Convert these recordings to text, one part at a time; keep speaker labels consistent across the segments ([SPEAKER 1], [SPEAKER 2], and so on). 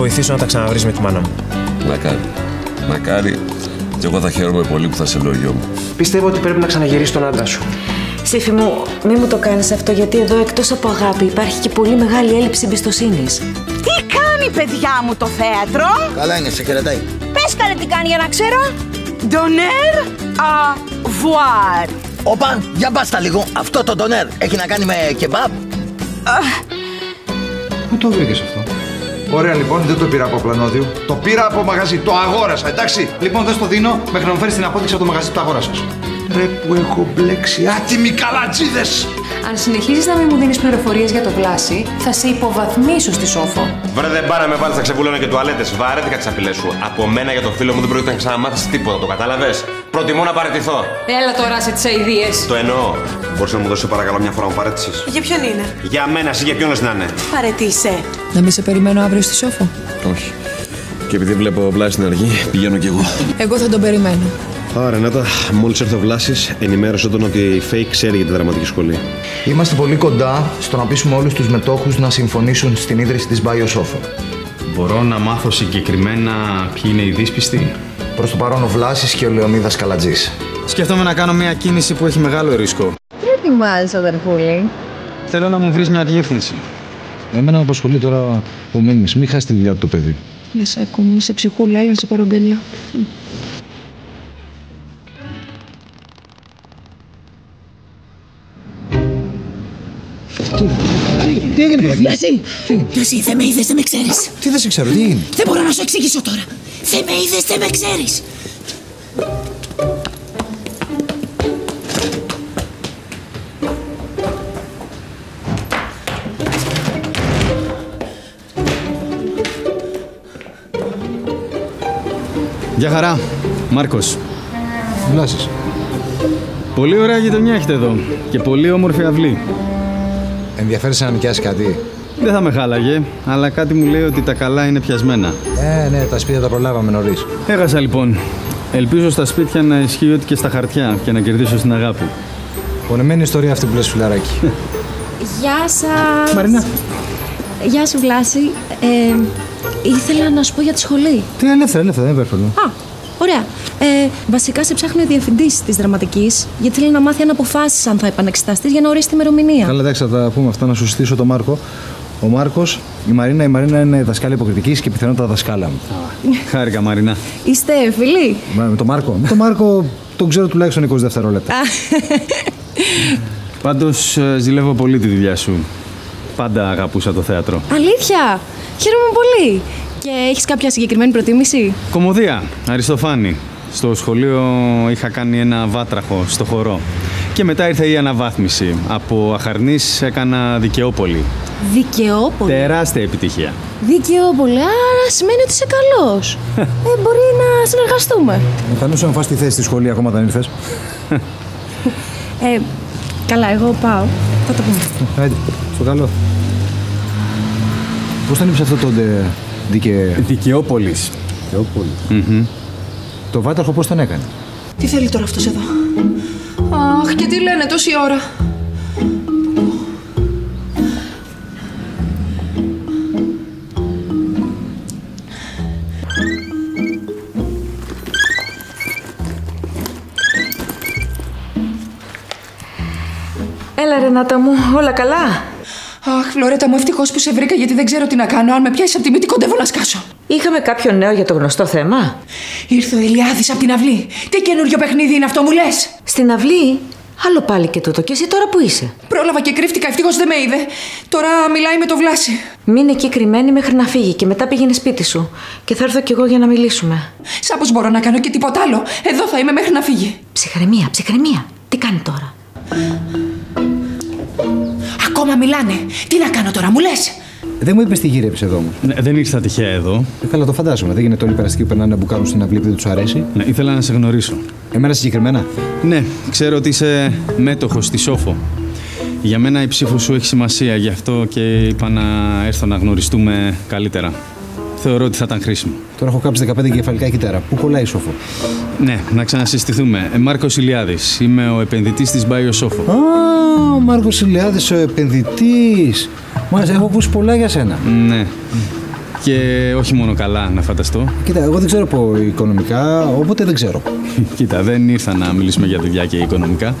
[SPEAKER 1] βοηθήσω να τα ξαναβρεις με τη μάνα μου.
[SPEAKER 2] Μακάρι. Μακάρι. Και εγώ θα χαίρομαι πολύ που θα σε λέω γιο μου.
[SPEAKER 1] Πιστεύω ότι πρέπει να ξαναγυρίσει τον άντρα σου.
[SPEAKER 3] Σύφη μου, μη μου το κάνεις αυτό γιατί εδώ εκτός από αγάπη υπάρχει και πολύ μεγάλη έλλειψη εμπιστοσύνης.
[SPEAKER 4] Τι κάνει παιδιά μου το θέατρο;
[SPEAKER 5] Καλά είναι, σε χαιρετάει.
[SPEAKER 4] Πες καλέ τι κάνει για να ξέρω. Donner à voir.
[SPEAKER 5] Όπα, για μπάστα λίγο. Αυτό το ντονέρ έχει να κάνει με κεμπάπ.
[SPEAKER 6] Πού το βρήκες αυτό; Ωραία λοιπόν, δεν το πήρα από πλανόδιο. Το πήρα από μαγαζί. Το αγόρασα, εντάξει. Λοιπόν, δεν στο δίνω μέχρι να μου φέρεις την απόδειξη από το μαγαζί που το αγόρασα. Ρε που έχω μπλέξει. Άτιμοι καλατζίδες!
[SPEAKER 7] Αν συνεχίζεις να μην μου δίνεις πληροφορίες για το βλάσι, θα σε υποβαθμίσω στη σόφο.
[SPEAKER 8] Βρε δεν πάρα με βάλεις να ξεβουλώνω και τουαλέτες. Βαρέθηκα τις απειλές σου. Από μένα για το φίλο μου δεν πρόκειται να ξαναμάθεις τίποτα, το κατάλαβες; Προτιμώ να παραιτηθώ.
[SPEAKER 7] Έλα τώρα σε τις αειδίε.
[SPEAKER 8] Το εννοώ. Μπορείς να μου δώσεις παρακαλώ μια φορά μου παρέτησε.
[SPEAKER 4] Για ποιον είναι;
[SPEAKER 8] Για μένα, εσύ για ποιον λες να είναι;
[SPEAKER 4] Παρετήσε.
[SPEAKER 7] Να μην σε περιμένω αύριο στη σόφο.
[SPEAKER 2] Όχι. Και επειδή βλέπω βλάση στην αργή, πηγαίνω κι εγώ.
[SPEAKER 7] Εγώ θα τον περιμένω.
[SPEAKER 9] Άρα, Ρενάτα, μόλις έρθει ο Βλάσης, ενημέρωσε τον ότι η Fake ξέρει για τη δραματική σχολή.
[SPEAKER 6] Είμαστε πολύ κοντά στο να πείσουμε όλους τους μετόχους να συμφωνήσουν στην ίδρυση της Biosofo.
[SPEAKER 10] Μπορώ να μάθω συγκεκριμένα ποιοι είναι οι δύσπιστοι;
[SPEAKER 6] Προς το παρόν ο Βλάσης και ο Λεωνίδας Καλατζής.
[SPEAKER 10] Σκέφτομαι να κάνω μια κίνηση που έχει μεγάλο ρίσκο.
[SPEAKER 3] Τι ετοιμάζεις, αδερφούλη;
[SPEAKER 10] Θέλω να μου βρεις μια διεύθυνση.
[SPEAKER 6] Εμένα με απασχολεί τώρα ο Μίμης. Μην χάσεις τη δουλειά του το παιδί.
[SPEAKER 7] Δεν σε ακούμε, είσαι ψυχούλα, έλα σε πάρω αγκαλιά.
[SPEAKER 6] Τι έγινε, παιδιά.
[SPEAKER 4] Εσύ, εσύ δεν με είδες, δεν με ξέρεις.
[SPEAKER 6] Τι δεν σε ξέρω, τι έγινε.
[SPEAKER 4] Δεν μπορώ να σου εξηγήσω τώρα. Δεν με είδες, δεν με ξέρεις.
[SPEAKER 10] Γεια χαρά, Μάρκος.
[SPEAKER 6] Βλάσει.
[SPEAKER 10] Πολύ ωραία γειτονιά έχετε εδώ και πολύ όμορφη αυλή.
[SPEAKER 6] Ενδιαφέρεσαι να νοικιάσεις κάτι;
[SPEAKER 10] Δεν θα με χάλαγε, αλλά κάτι μου λέει ότι τα καλά είναι πιασμένα.
[SPEAKER 6] Ε, ναι, τα σπίτια τα προλάβαμε νωρίς.
[SPEAKER 10] Έχασα λοιπόν. Ελπίζω στα σπίτια να ισχύει ότι και στα χαρτιά και να κερδίσω στην αγάπη.
[SPEAKER 6] Πονεμένη ιστορία αυτή που λες φιλαράκι.
[SPEAKER 3] Γεια σας.
[SPEAKER 10] Μαρινά.
[SPEAKER 3] Γεια σου Βλάση. Ε, ήθελα να σου πω για τη σχολή.
[SPEAKER 6] Τι ελεύθερα, ελεύθερα, δεν υπάρχει πρόβλημα.
[SPEAKER 3] Α, ωραία. Ε, βασικά σε ψάχνει ο διευθυντής της δραματικής, γιατί θέλει να μάθει αν αποφάσει αν θα επανεξεταστείς για να ορίσεις τη ημερομηνία.
[SPEAKER 6] Καλά, εντάξει, θα τα πούμε αυτά να σου συστήσω τον Μάρκο. Ο Μάρκος, η Μαρίνα, η Μαρίνα είναι δασκάλα υποκριτικής και πιθανότατα δασκάλα μου.
[SPEAKER 10] Χάρηκα, Μαρινά.
[SPEAKER 3] Είστε φίλοι;
[SPEAKER 6] Μα, με τον Μάρκο. Με τον Μάρκο τον ξέρω τουλάχιστον 20 δευτερόλεπτα.
[SPEAKER 10] Πάντως ε, ζηλεύω πολύ τη δουλειά σου. Πάντα αγαπούσα το θέατρο.
[SPEAKER 3] Αλήθεια; Χαίρομαι πολύ. Και έχεις κάποια συγκεκριμένη προτίμηση;
[SPEAKER 10] Κομμωδία, Αριστοφάνη. Στο σχολείο είχα κάνει ένα βάτραχο στο χορό. Και μετά ήρθε η αναβάθμιση. Από Αχαρνής έκανα Δικαιόπολη.
[SPEAKER 3] Δικαιόπολη;
[SPEAKER 10] Τεράστια επιτυχία.
[SPEAKER 3] Δικαιόπολη. Άρα σημαίνει ότι είσαι καλός. ε, μπορεί να συνεργαστούμε.
[SPEAKER 6] Μηχανούσε να φας τη θέση στη σχολή ακόμα όταν ήρθες.
[SPEAKER 3] Ε, καλά, εγώ πάω. Θα το πούμε.
[SPEAKER 6] Άντε, στο καλό. Πώς τον είπες αυτό το ντε... Δικαι...
[SPEAKER 10] Δικαιόπολης.
[SPEAKER 6] Δικαιόπολη. Το βάτραχο πώς τον έκανε;
[SPEAKER 7] Τι θέλει τώρα αυτός εδώ; Αχ, και τι λένε τόση ώρα.
[SPEAKER 3] Έλα, Ρενάτα μου, όλα καλά;
[SPEAKER 7] Αχ, Φλωρέτα μου, ευτυχώς που σε βρήκα γιατί δεν ξέρω τι να κάνω. Αν με πιάσεις από τη μύτη, κοντεύω να σκάσω.
[SPEAKER 3] Είχαμε κάποιο νέο για το γνωστό θέμα;
[SPEAKER 7] Ήρθε ο Ηλιάδης από την αυλή. Τι καινούριο παιχνίδι είναι αυτό, μου λες;
[SPEAKER 3] Στην αυλή, άλλο πάλι και τούτο. Και εσύ τώρα που είσαι;
[SPEAKER 7] Πρόλαβα και κρύφτηκα, ευτυχώς δεν με είδε. Τώρα μιλάει με το βλάση.
[SPEAKER 3] Μείνε εκεί κρυμμένη μέχρι να φύγει και μετά πήγαινε σπίτι σου. Και θα έρθω κι εγώ για να μιλήσουμε.
[SPEAKER 7] Σάπως μπορώ να κάνω και τίποτα άλλο. Εδώ θα είμαι μέχρι να φύγει.
[SPEAKER 3] Ψυχραιμία, ψυχραιμία. Τι κάνει τώρα;
[SPEAKER 7] Ακόμα μιλάνε. Τι να κάνω τώρα, μου λες;
[SPEAKER 6] Δεν μου είπες τι γύρεψε εδώ όμως.
[SPEAKER 10] Ναι, δεν ήρθα τυχαία εδώ.
[SPEAKER 6] Ε, καλά, το φαντάζομαι. Δεν γίνεται όλοι οι περαστικοί που περνάνε να μπουκάρουν στην αυλή επειδή τους αρέσει.
[SPEAKER 10] Ναι, ήθελα να σε γνωρίσω.
[SPEAKER 6] Εμένα συγκεκριμένα.
[SPEAKER 10] Ναι, ξέρω ότι είσαι μέτοχος στη Σόφο. Για μένα η ψήφος σου έχει σημασία, γι' αυτό και είπα να έρθω να γνωριστούμε καλύτερα. Θεωρώ ότι θα ήταν χρήσιμο.
[SPEAKER 6] Τώρα έχω κάψει 15 κεφαλικά κύτταρα. Πού κολλάει η σόφο;
[SPEAKER 10] Ναι, να ξανασυστηθούμε. Ε, Μάρκος Ηλιάδης. Είμαι ο επενδυτής της Bio Sofo.
[SPEAKER 6] Α, ο Μάρκος Ηλιάδης, ο επενδυτής. Μάλιστα, έχω ακούσει πολλά για σένα.
[SPEAKER 10] Ναι. Και όχι μόνο καλά, να φανταστώ.
[SPEAKER 6] Κοίτα, εγώ δεν ξέρω από οικονομικά, οπότε δεν ξέρω.
[SPEAKER 10] Κοίτα, δεν ήρθα να μιλήσουμε για δουλειά και οικονομικά.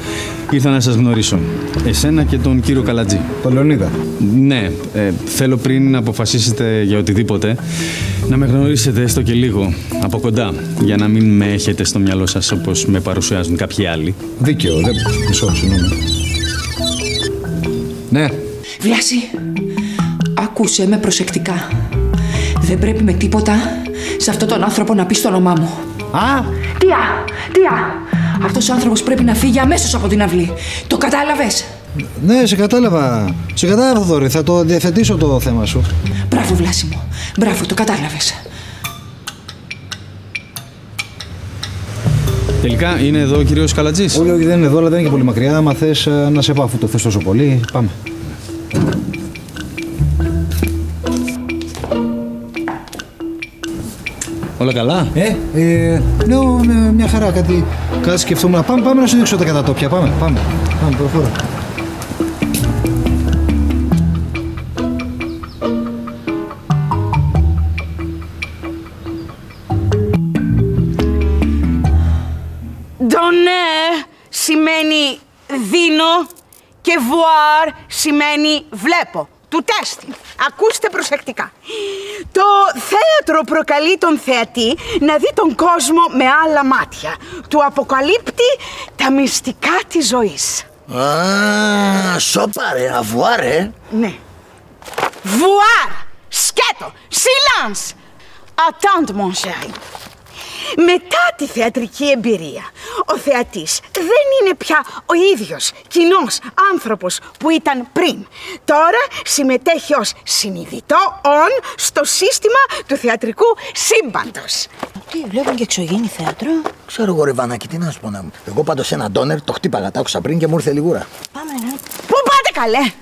[SPEAKER 10] Ήρθα να σας γνωρίσω. Εσένα και τον κύριο Καλατζή.
[SPEAKER 6] Το Λεωνίδα.
[SPEAKER 10] Ναι, ε, θέλω πριν να αποφασίσετε για οτιδήποτε να με γνωρίσετε έστω και λίγο από κοντά για να μην με έχετε στο μυαλό σας όπως με παρουσιάζουν κάποιοι άλλοι.
[SPEAKER 6] Δίκαιο, δεν... Μισό, συγγνώμη. Ναι.
[SPEAKER 7] Βλάση, άκουσε με προσεκτικά. Δεν πρέπει με τίποτα σε αυτόν τον άνθρωπο να πει το όνομά μου.
[SPEAKER 6] Α!
[SPEAKER 7] Τι α, τι α. Αυτός ο άνθρωπος πρέπει να φύγει αμέσως από την αυλή. Το κατάλαβες;
[SPEAKER 6] Ναι, σε κατάλαβα. Σε κατάλαβα, Θοδωρή. Θα το διευθετήσω το θέμα σου.
[SPEAKER 7] Μπράβο, Βλάση μου. Μπράβο, το κατάλαβες.
[SPEAKER 10] Τελικά είναι εδώ ο κύριος Καλατζής.
[SPEAKER 6] Όχι, όχι, δεν είναι εδώ, αλλά δεν είναι και πολύ μακριά. Άμα θες να σε πάω, αφού το θες τόσο πολύ, πάμε.
[SPEAKER 10] Όλα καλά;
[SPEAKER 6] Ε, ε ναι, ναι, μια χαρά. Κάτι, κάτι σκεφτόμουν. Πάμε, πάμε να σου δείξω τα κατατόπια. Πάμε, πάμε. Πάμε, προχώρα.
[SPEAKER 4] Donner σημαίνει δίνω και voir σημαίνει βλέπω. Του τέστη. Ακούστε προσεκτικά. Το θέατρο προκαλεί τον θεατή να δει τον κόσμο με άλλα μάτια. Του αποκαλύπτει τα μυστικά της ζωής.
[SPEAKER 5] Α, σοπαρε, αβουάρε.
[SPEAKER 4] Ναι. Voir. Σκέτο. Silence. Attends, mon chéri. Μετά τη θεατρική εμπειρία, ο θεατής δεν είναι πια ο ίδιος κοινός άνθρωπος που ήταν πριν. Τώρα συμμετέχει ως συνειδητό «ον» στο σύστημα του θεατρικού σύμπαντος.
[SPEAKER 5] Τι, βλέπουν και εξωγήινη θέατρο. Ξέρω εγώ, ρε Βανάκη, τι να σου πω να μου. Εγώ πάντως ένα ντόνερ το χτύπαγα, τα άκουσα πριν και μου ήρθε λιγούρα.
[SPEAKER 4] Πάμε, ναι. Πού πάτε καλέ!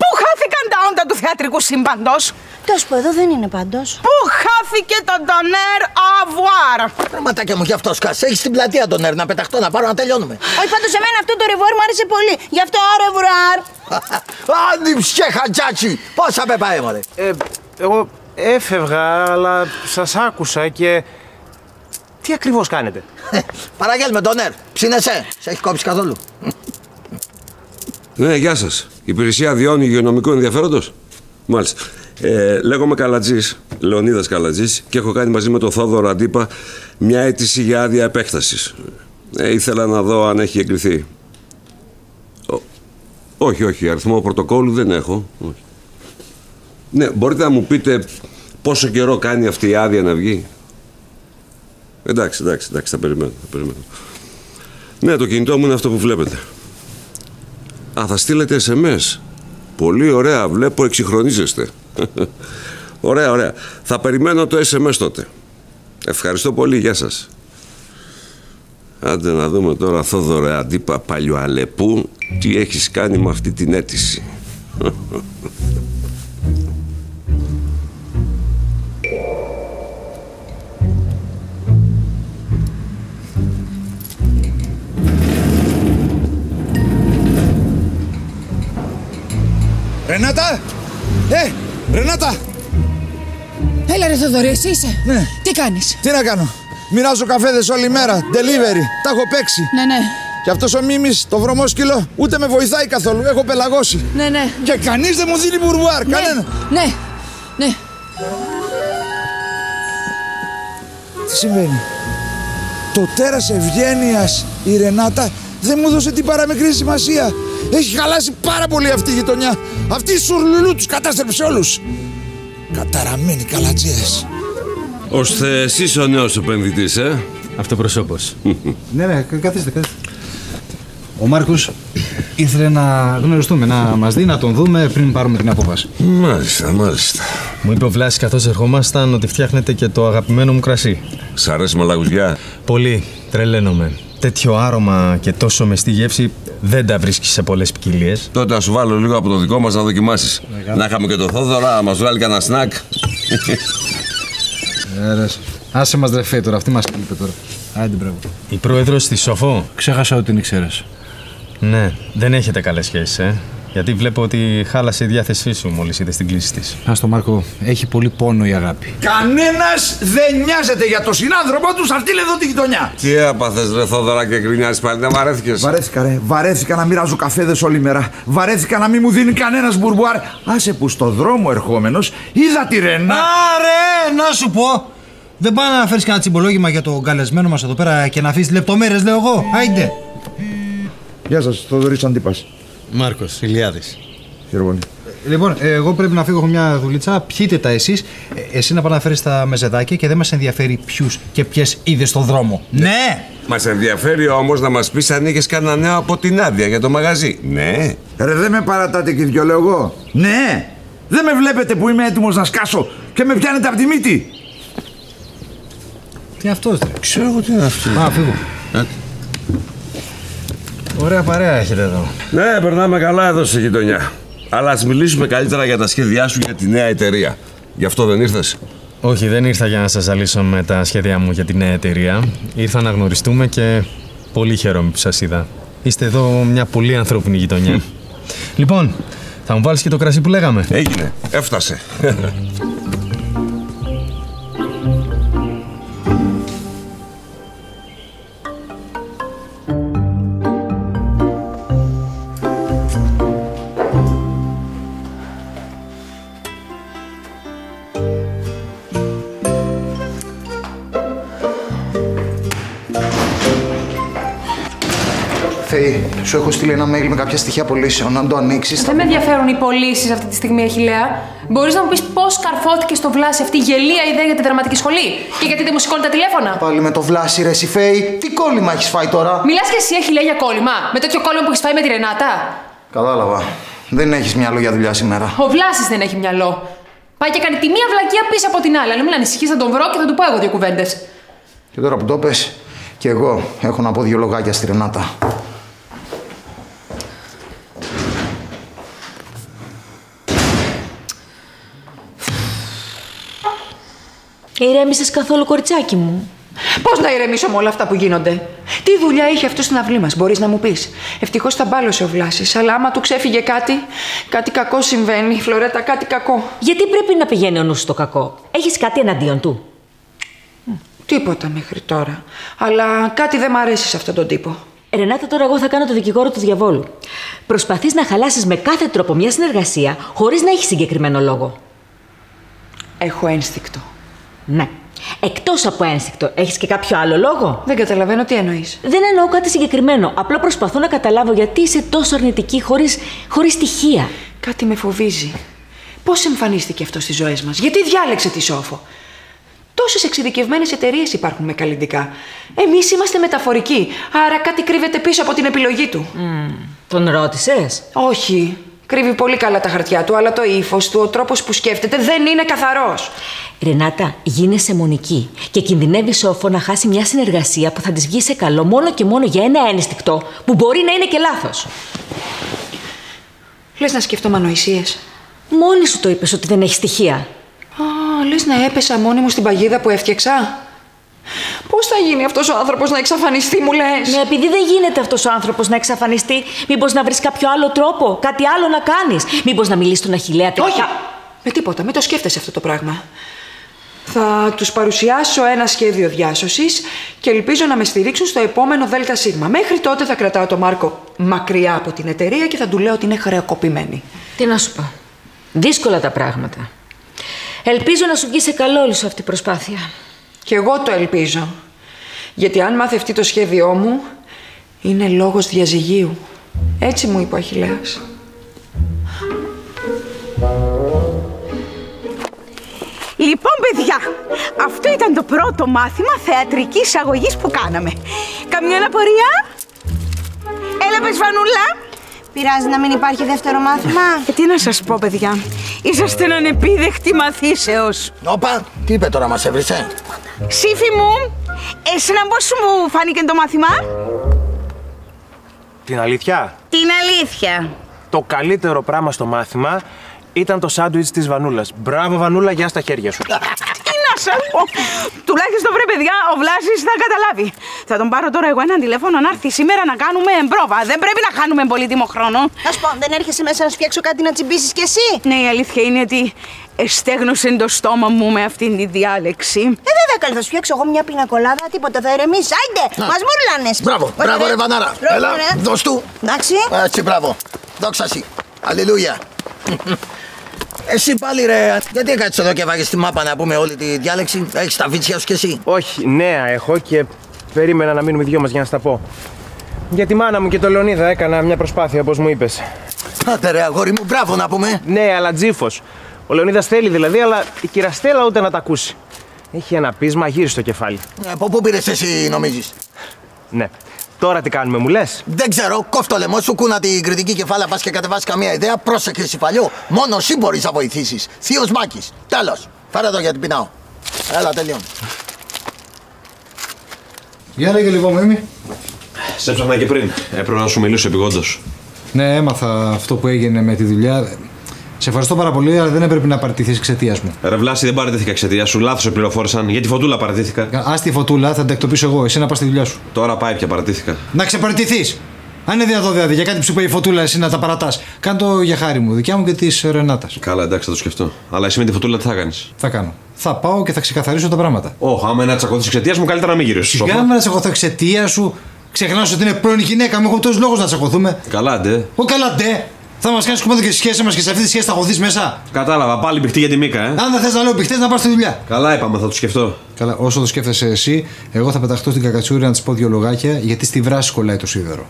[SPEAKER 4] Πού χάθηκαν τα όντα του θεατρικού σύμπαντος;
[SPEAKER 3] Τι σου πω, εδώ δεν είναι πάντως.
[SPEAKER 4] Πού χάθηκε το ντονέρ αβουάρ;
[SPEAKER 5] Πραγματάκια μου γι' αυτό σκάσε. Έχεις στην πλατεία ντονέρ να πεταχτώ να πάρω να τελειώνουμε.
[SPEAKER 3] Όχι, πάντως σε μένα αυτό το ρεβουάρ μου άρεσε πολύ. Γι' αυτό ρεβουάρ.
[SPEAKER 5] Άντι ψυχέ χατζάτσι. Πόσα πεπάει, μωρέ.
[SPEAKER 1] Ε, εγώ έφευγα, αλλά σας άκουσα και... Τι ακριβώς κάνετε;
[SPEAKER 5] Παραγγέλνουμε ντονέρ. Ψήνεσαι. Σε έχει κόψει καθόλου.
[SPEAKER 2] Ναι, γεια σας. Υπηρεσία Διών Υγειονομικού Ενδιαφέροντος; Μάλιστα. Ε, λέγομαι Καλατζής, Λεωνίδας Καλατζής, και έχω κάνει μαζί με τον Θόδωρο Αντίπα μια αίτηση για άδεια επέκτασης. Ε, ήθελα να δω αν έχει εγκριθεί. Ο, όχι, όχι, αριθμό πρωτοκόλλου δεν έχω. Όχι. Ναι, μπορείτε να μου πείτε πόσο καιρό κάνει αυτή η άδεια να βγει; Εντάξει, εντάξει, εντάξει, θα περιμένω, θα περιμένω. Ναι, το κινητό μου είναι αυτό που βλέπετε. Α, θα στείλετε SMS. Πολύ ωραία, βλέπω εξυγχρονίζεστε. ωραία, ωραία. Θα περιμένω το SMS τότε. Ευχαριστώ πολύ, γεια σας. Άντε να δούμε τώρα, Θόδωρε Αντίπα Παλιοαλεπού, τι έχεις κάνει με αυτή την αίτηση.
[SPEAKER 11] Ρενάτα! Ε, Ρενάτα!
[SPEAKER 7] Έλα ρε Θοδωρή, εσύ είσαι.
[SPEAKER 11] Ναι.
[SPEAKER 7] Τι κάνεις;
[SPEAKER 11] Τι να κάνω; Μοιράζω καφέδες όλη μέρα. Delivery. Τα έχω παίξει.
[SPEAKER 7] Ναι, ναι.
[SPEAKER 11] Και αυτός ο Μίμης, το βρωμόσκυλο, ούτε με βοηθάει καθόλου. Έχω πελαγώσει.
[SPEAKER 7] Ναι, ναι.
[SPEAKER 11] Και κανείς δεν μου δίνει μπουρμπουάρ.
[SPEAKER 7] Ναι,
[SPEAKER 11] Κανένα.
[SPEAKER 7] ναι, ναι.
[SPEAKER 11] Τι συμβαίνει; Το τέρας ευγένειας η Ρενάτα δεν μου έδωσε την παραμικρή σημασία. Έχει χαλάσει πάρα πολύ αυτή η γειτονιά. Αυτή η σουρλουλού τους κατάστρεψε όλους. Καταραμένοι καλατζίδες.
[SPEAKER 2] Ώστε εσείς ο νέος επενδυτής, ε;
[SPEAKER 10] Αυτοπροσώπος.
[SPEAKER 6] ναι, ναι, κα- καθίστε, καθίστε. Ο Μάρκος ήθελε να γνωριστούμε, να μας δει, να τον δούμε πριν πάρουμε την απόφαση.
[SPEAKER 2] Μάλιστα, μάλιστα.
[SPEAKER 10] Μου είπε ο Βλάσης καθώς ερχόμασταν ότι φτιάχνετε και το αγαπημένο μου κρασί.
[SPEAKER 2] Σ' αρέσει μαλαγουζιά.
[SPEAKER 10] Πολύ. Τρελαίνομαι. Τέτοιο άρωμα και τόσο μεστή γεύση δεν τα βρίσκεις σε πολλές ποικιλίες.
[SPEAKER 2] Τότε να σου βάλω λίγο από το δικό μας να δοκιμάσεις. Να είχαμε και το Θόδωρα, να μας βγάλει κανένα σνακ.
[SPEAKER 6] Έρες. Άσε μας ρε τώρα, αυτή μας λείπει τώρα. Άντε μπράβο.
[SPEAKER 10] Η πρόεδρος στη Σοφό.
[SPEAKER 6] Ξέχασα ότι την ήξερες.
[SPEAKER 10] Ναι, δεν έχετε καλές σχέσεις, ε. Γιατί βλέπω ότι χάλασε η διάθεσή σου μόλις είδες την κλίση της.
[SPEAKER 6] Α το Μάρκο, έχει πολύ πόνο η αγάπη.
[SPEAKER 11] Κανένας δεν νοιάζεται για τον συνάνθρωπό τους σε αυτήν εδώ τη γειτονιά.
[SPEAKER 2] Τι έπαθες, ρε Θόδωρα και γκρινιάζει πάλι, δεν βαρέθηκες;
[SPEAKER 11] Βαρέθηκα, ρε. Βαρέθηκα να μοιράζω καφέδες όλη μέρα. Βαρέθηκα να μην μου δίνει κανένας μπουρμπουάρ. Άσε που στο δρόμο ερχόμενος είδα τη Ρενά.
[SPEAKER 6] Άρε, να σου πω. Δεν πάει να φέρεις κανένα τσιμπολόγημα για τον καλεσμένο μας εδώ πέρα και να αφήσεις λεπτομέρειες, λέω εγώ. Άιντε.
[SPEAKER 11] Γεια σας, Θοδωρής Αντίπας.
[SPEAKER 10] Μάρκος, Ηλιάδης.
[SPEAKER 11] Χαίρομαι.
[SPEAKER 6] Λοιπόν, ε, εγώ πρέπει να φύγω, έχω μια δουλίτσα. Πιείτε τα εσείς. Εσύ να πάω να φέρεις τα μεζεδάκια και δεν μας ενδιαφέρει ποιους και ποιες είδες στον δρόμο. Ναι!
[SPEAKER 2] Μας ενδιαφέρει όμως να μας πεις αν είχες κανένα νέο από την άδεια για το μαγαζί. Ναι.
[SPEAKER 11] Ρε, δεν με παρατάτε και δυο λέω εγώ. Ναι! Δεν με βλέπετε που είμαι έτοιμος να σκάσω και με πιάνετε από τη μύτη.
[SPEAKER 6] Τι αυτός, ρε;
[SPEAKER 2] Ξέρω εγώ τι είναι αυτός.
[SPEAKER 6] Α, φύγω. Ωραία παρέα έχετε εδώ.
[SPEAKER 2] Ναι, περνάμε καλά εδώ στη γειτονιά. Αλλά ας μιλήσουμε καλύτερα για τα σχέδιά σου για τη νέα εταιρεία. Γι' αυτό δεν ήρθες;
[SPEAKER 10] Όχι, δεν ήρθα για να σας ζαλίσω με τα σχέδιά μου για τη νέα εταιρεία. Ήρθα να γνωριστούμε και πολύ χαίρομαι που σας είδα. Είστε εδώ μια πολύ ανθρώπινη γειτονιά. λοιπόν, θα μου βάλεις και το κρασί που λέγαμε;
[SPEAKER 2] Έγινε. Έφτασε.
[SPEAKER 12] σου έχω στείλει ένα mail με κάποια στοιχεία πωλήσεων. Αν το ανοίξεις.
[SPEAKER 13] Δεν με ενδιαφέρουν οι πωλήσεις αυτή τη στιγμή, Αχηλέα. Μπορείς να μου πεις πώς καρφώθηκε στο βλάσι αυτή η γελία ιδέα για τη δραματική σχολή και γιατί δεν μου σηκώνει τα τηλέφωνα;
[SPEAKER 12] Πάλι με το βλάσι, ρε Σιφέη. Τι κόλλημα έχεις φάει τώρα;
[SPEAKER 13] Μιλάς και εσύ, Αχηλέα, για κόλλημα; Με τέτοιο κόλλημα που έχεις φάει με τη Ρενάτα;
[SPEAKER 12] Κατάλαβα. Δεν έχεις μυαλό για δουλειά σήμερα.
[SPEAKER 13] Ο Βλάσης δεν έχει μυαλό. Πάει και κάνει τη μία βλακεία πίσω από την άλλη. Αλλά μην ανησυχείς, θα τον βρω και θα του πω εγώ δύο κουβέντες.
[SPEAKER 12] Και τώρα που το πες, και εγώ έχω να πω δύο λογάκια στη Ρενάτα.
[SPEAKER 14] Ηρέμησες καθόλου, κοριτσάκι μου.
[SPEAKER 7] Πώς να ηρεμήσω με όλα αυτά που γίνονται; Τι δουλειά είχε αυτός στην αυλή μας, μπορείς να μου πεις; Ευτυχώς τα μπάλωσε ο Βλάσης, αλλά άμα του ξέφυγε κάτι, κάτι κακό συμβαίνει. Φλωρέτα, κάτι κακό.
[SPEAKER 14] Γιατί πρέπει να πηγαίνει ο νους στο κακό; Έχεις κάτι εναντίον του;
[SPEAKER 7] Τίποτα μέχρι τώρα. Αλλά κάτι δεν μ' αρέσει σε αυτόν τον τύπο.
[SPEAKER 14] Ρενάτα, τώρα εγώ θα κάνω το δικηγόρο του διαβόλου. Προσπαθείς να χαλάσεις με κάθε τρόπο μια συνεργασία χωρίς να έχεις συγκεκριμένο λόγο.
[SPEAKER 7] Έχω ένστικτο.
[SPEAKER 14] Ναι. Εκτός από ένστικτο, έχεις και κάποιο άλλο λόγο;
[SPEAKER 7] Δεν καταλαβαίνω τι εννοείς.
[SPEAKER 14] Δεν εννοώ κάτι συγκεκριμένο. Απλά προσπαθώ να καταλάβω γιατί είσαι τόσο αρνητική χωρίς χωρίς στοιχεία.
[SPEAKER 7] Κάτι με φοβίζει. Πώς εμφανίστηκε αυτό στις ζωές μας, Γιατί διάλεξε τη σόφο; Τόσες εξειδικευμένες εταιρείες υπάρχουν με καλλιντικά. Εμείς είμαστε μεταφορικοί, άρα κάτι κρύβεται πίσω από την επιλογή του.
[SPEAKER 14] Τον ρώτησες;
[SPEAKER 7] Όχι. Κρύβει πολύ καλά τα χαρτιά του, αλλά το ύφος του, ο τρόπος που σκέφτεται δεν είναι καθαρός.
[SPEAKER 14] Ρενάτα, γίνεσαι μονική και κινδυνεύει σόφο να χάσει μια συνεργασία που θα της βγει σε καλό μόνο και μόνο για ένα ένστικτο που μπορεί να είναι και λάθος.
[SPEAKER 7] Λες να σκεφτόμαι ανοησίε.
[SPEAKER 14] Μόνη σου το είπες ότι δεν έχεις στοιχεία.
[SPEAKER 7] Α, λες να έπεσα μόνη μου στην παγίδα που έφτιαξα. Πώς θα γίνει αυτός ο άνθρωπος να εξαφανιστεί, μου λες;
[SPEAKER 14] Ναι, επειδή δεν γίνεται αυτός ο άνθρωπος να εξαφανιστεί, μήπως να βρεις κάποιο άλλο τρόπο, κάτι άλλο να κάνεις; Μήπως να μιλήσεις στον Αχηλέα και
[SPEAKER 7] Όχι! Με τίποτα, μην το σκέφτεσαι αυτό το πράγμα. Θα τους παρουσιάσω ένα σχέδιο διάσωσης και ελπίζω να με στηρίξουν στο επόμενο ΔΣ. Μέχρι τότε θα κρατάω τον Μάρκο μακριά από την εταιρεία και θα του λέω ότι είναι χρεοκοπημένη.
[SPEAKER 14] Τι να σου πω. Δύσκολα τα πράγματα. Ελπίζω να σου βγει σε καλό όλη σου αυτή η προσπάθεια.
[SPEAKER 7] Και εγώ το ελπίζω. Γιατί αν μάθει το σχέδιό μου, είναι λόγος διαζυγίου. Έτσι μου είπε ο Αχιλέας.
[SPEAKER 4] Λοιπόν, παιδιά, αυτό ήταν το πρώτο μάθημα θεατρικής αγωγής που κάναμε. Καμιά απορία; Έλα, πες, Βανούλα.
[SPEAKER 15] Πειράζει να μην υπάρχει δεύτερο μάθημα.
[SPEAKER 4] Ε, τι να σας πω, παιδιά. Είσαστε ανεπίδεχτοι μαθήσεως.
[SPEAKER 5] Όπα, τι είπε τώρα, μας έβρισε;
[SPEAKER 4] Σύφη μου, εσένα πώς μου φάνηκε το μάθημα;
[SPEAKER 1] Την αλήθεια;
[SPEAKER 4] Την αλήθεια.
[SPEAKER 1] Το καλύτερο πράγμα στο μάθημα ήταν το σάντουιτς της Βανούλας. Μπράβο Βανούλα, γεια στα χέρια σου.
[SPEAKER 4] Τι να να σα πω. Τουλάχιστον βρε παιδιά, ο Βλάσης θα καταλάβει. Θα τον πάρω τώρα εγώ έναν τηλέφωνο να έρθει σήμερα να κάνουμε πρόβα. Δεν πρέπει να χάνουμε πολύτιμο χρόνο.
[SPEAKER 15] Να σου πω, δεν έρχεσαι μέσα να σου φτιάξω κάτι να τσιμπήσεις κι εσύ.
[SPEAKER 4] Ναι, η αλήθεια είναι ότι εστέγνωσε το στόμα μου με αυτήν τη διάλεξη.
[SPEAKER 15] Ε, βέβαια, καλή, θα σου φτιάξω εγώ μια πινακολάδα, τίποτα, θα ηρεμήσει. Άιντε,
[SPEAKER 5] Να.
[SPEAKER 15] μας μουρλάνες.
[SPEAKER 5] Μπράβο, μπράβο, ρε Βανάρα. Έλα, δώσ' του.
[SPEAKER 15] Εντάξει.
[SPEAKER 5] Έτσι, μπράβο. Δόξα σοι. Αλληλούια. Εσύ πάλι ρε, γιατί έκατσε εδώ και βάγεις τη μάπα να πούμε όλη τη διάλεξη; Έχεις τα βίτσια σου κι εσύ;
[SPEAKER 1] Όχι, νέα έχω και περίμενα να μείνουμε δυο μας για να στα πω. Για τη μάνα μου και το Λεωνίδα έκανα μια προσπάθεια, όπως μου είπες.
[SPEAKER 5] Άντε ρε αγόρι μου, μπράβο να πούμε.
[SPEAKER 1] Ναι, αλλά τζίφος. Ο Λεωνίδας θέλει δηλαδή, αλλά η κυρία Στέλλα ούτε να τα ακούσει. Έχει ένα πείσμα γύρι στο κεφάλι.
[SPEAKER 5] Ε, Από πού πήρες εσύ νομίζεις;
[SPEAKER 1] Ναι. Τώρα τι κάνουμε, μου λες;
[SPEAKER 5] Δεν ξέρω, κόφ το λαιμό σου, κούνα την κριτική κεφάλαια, πας και κατεβάσεις καμία ιδέα. Πρόσεχε εσύ παλιό. Μόνο εσύ μπορείς να βοηθήσεις. Θείος Μάκης. Τέλος. Φέρε εδώ γιατί πεινάω. Έλα, τελειώνει.
[SPEAKER 6] Για λέγε λίγο, Μίμη.
[SPEAKER 8] Σε έψαχνα και πριν. Έπρεπε να σου μιλήσω επιγόντως.
[SPEAKER 6] Ναι, έμαθα αυτό που έγινε με τη δουλειά. Σε ευχαριστώ πάρα πολύ, αλλά δεν έπρεπε να παραιτηθείς εξαιτίας μου.
[SPEAKER 8] Ρε Βλάση, δεν παρατήθηκα εξαιτίας σου. Λάθος σε πληροφόρησαν. Για τη φωτούλα παρατήθηκα.
[SPEAKER 6] Α τη φωτούλα, θα την εκτοπίσω εγώ. Εσύ να πας στη δουλειά σου.
[SPEAKER 8] Τώρα πάει πια παρατήθηκα.
[SPEAKER 6] Να ξεπαρατηθείς! Αν είναι δυνατό δηλαδή για κάτι που σου είπε η φωτούλα, εσύ να τα παρατάς. Κάνε το για χάρη μου, δικιά μου και της Ρενάτας.
[SPEAKER 8] Καλά, εντάξει, θα το σκεφτώ. Αλλά εσύ με τη φωτούλα τι θα κάνεις;
[SPEAKER 6] Θα κάνω. Θα πάω και θα ξεκαθαρίσω τα πράγματα.
[SPEAKER 8] Όχι, άμα είναι να τσακωθείς εξαιτίας μου, καλύτερα να μην γυρίσεις.
[SPEAKER 6] Για να τσακωθώ εξαιτίας σου. Ξεχνά ότι είναι πρώην γυναίκα μου, έχω τόσο λόγο να τσακωθούμε.
[SPEAKER 8] Καλά, ντε.
[SPEAKER 6] Ο καλά ντε! Θα μας κάνεις κουμπόδο και στη σχέση μας και σε αυτή τη σχέση θα χωθεί μέσα.
[SPEAKER 8] Κατάλαβα, πάλι μπηχτή για τη Μίκα, ε.
[SPEAKER 6] Αν δεν θες να λέω πιχτέ να πα στη δουλειά.
[SPEAKER 8] Καλά, είπαμε, θα το σκεφτώ.
[SPEAKER 6] Καλά, όσο το σκέφτεσαι εσύ, εγώ θα πεταχτώ στην κακατσούρη να της πω δύο λογάκια γιατί στη βράση κολλάει το σίδερο.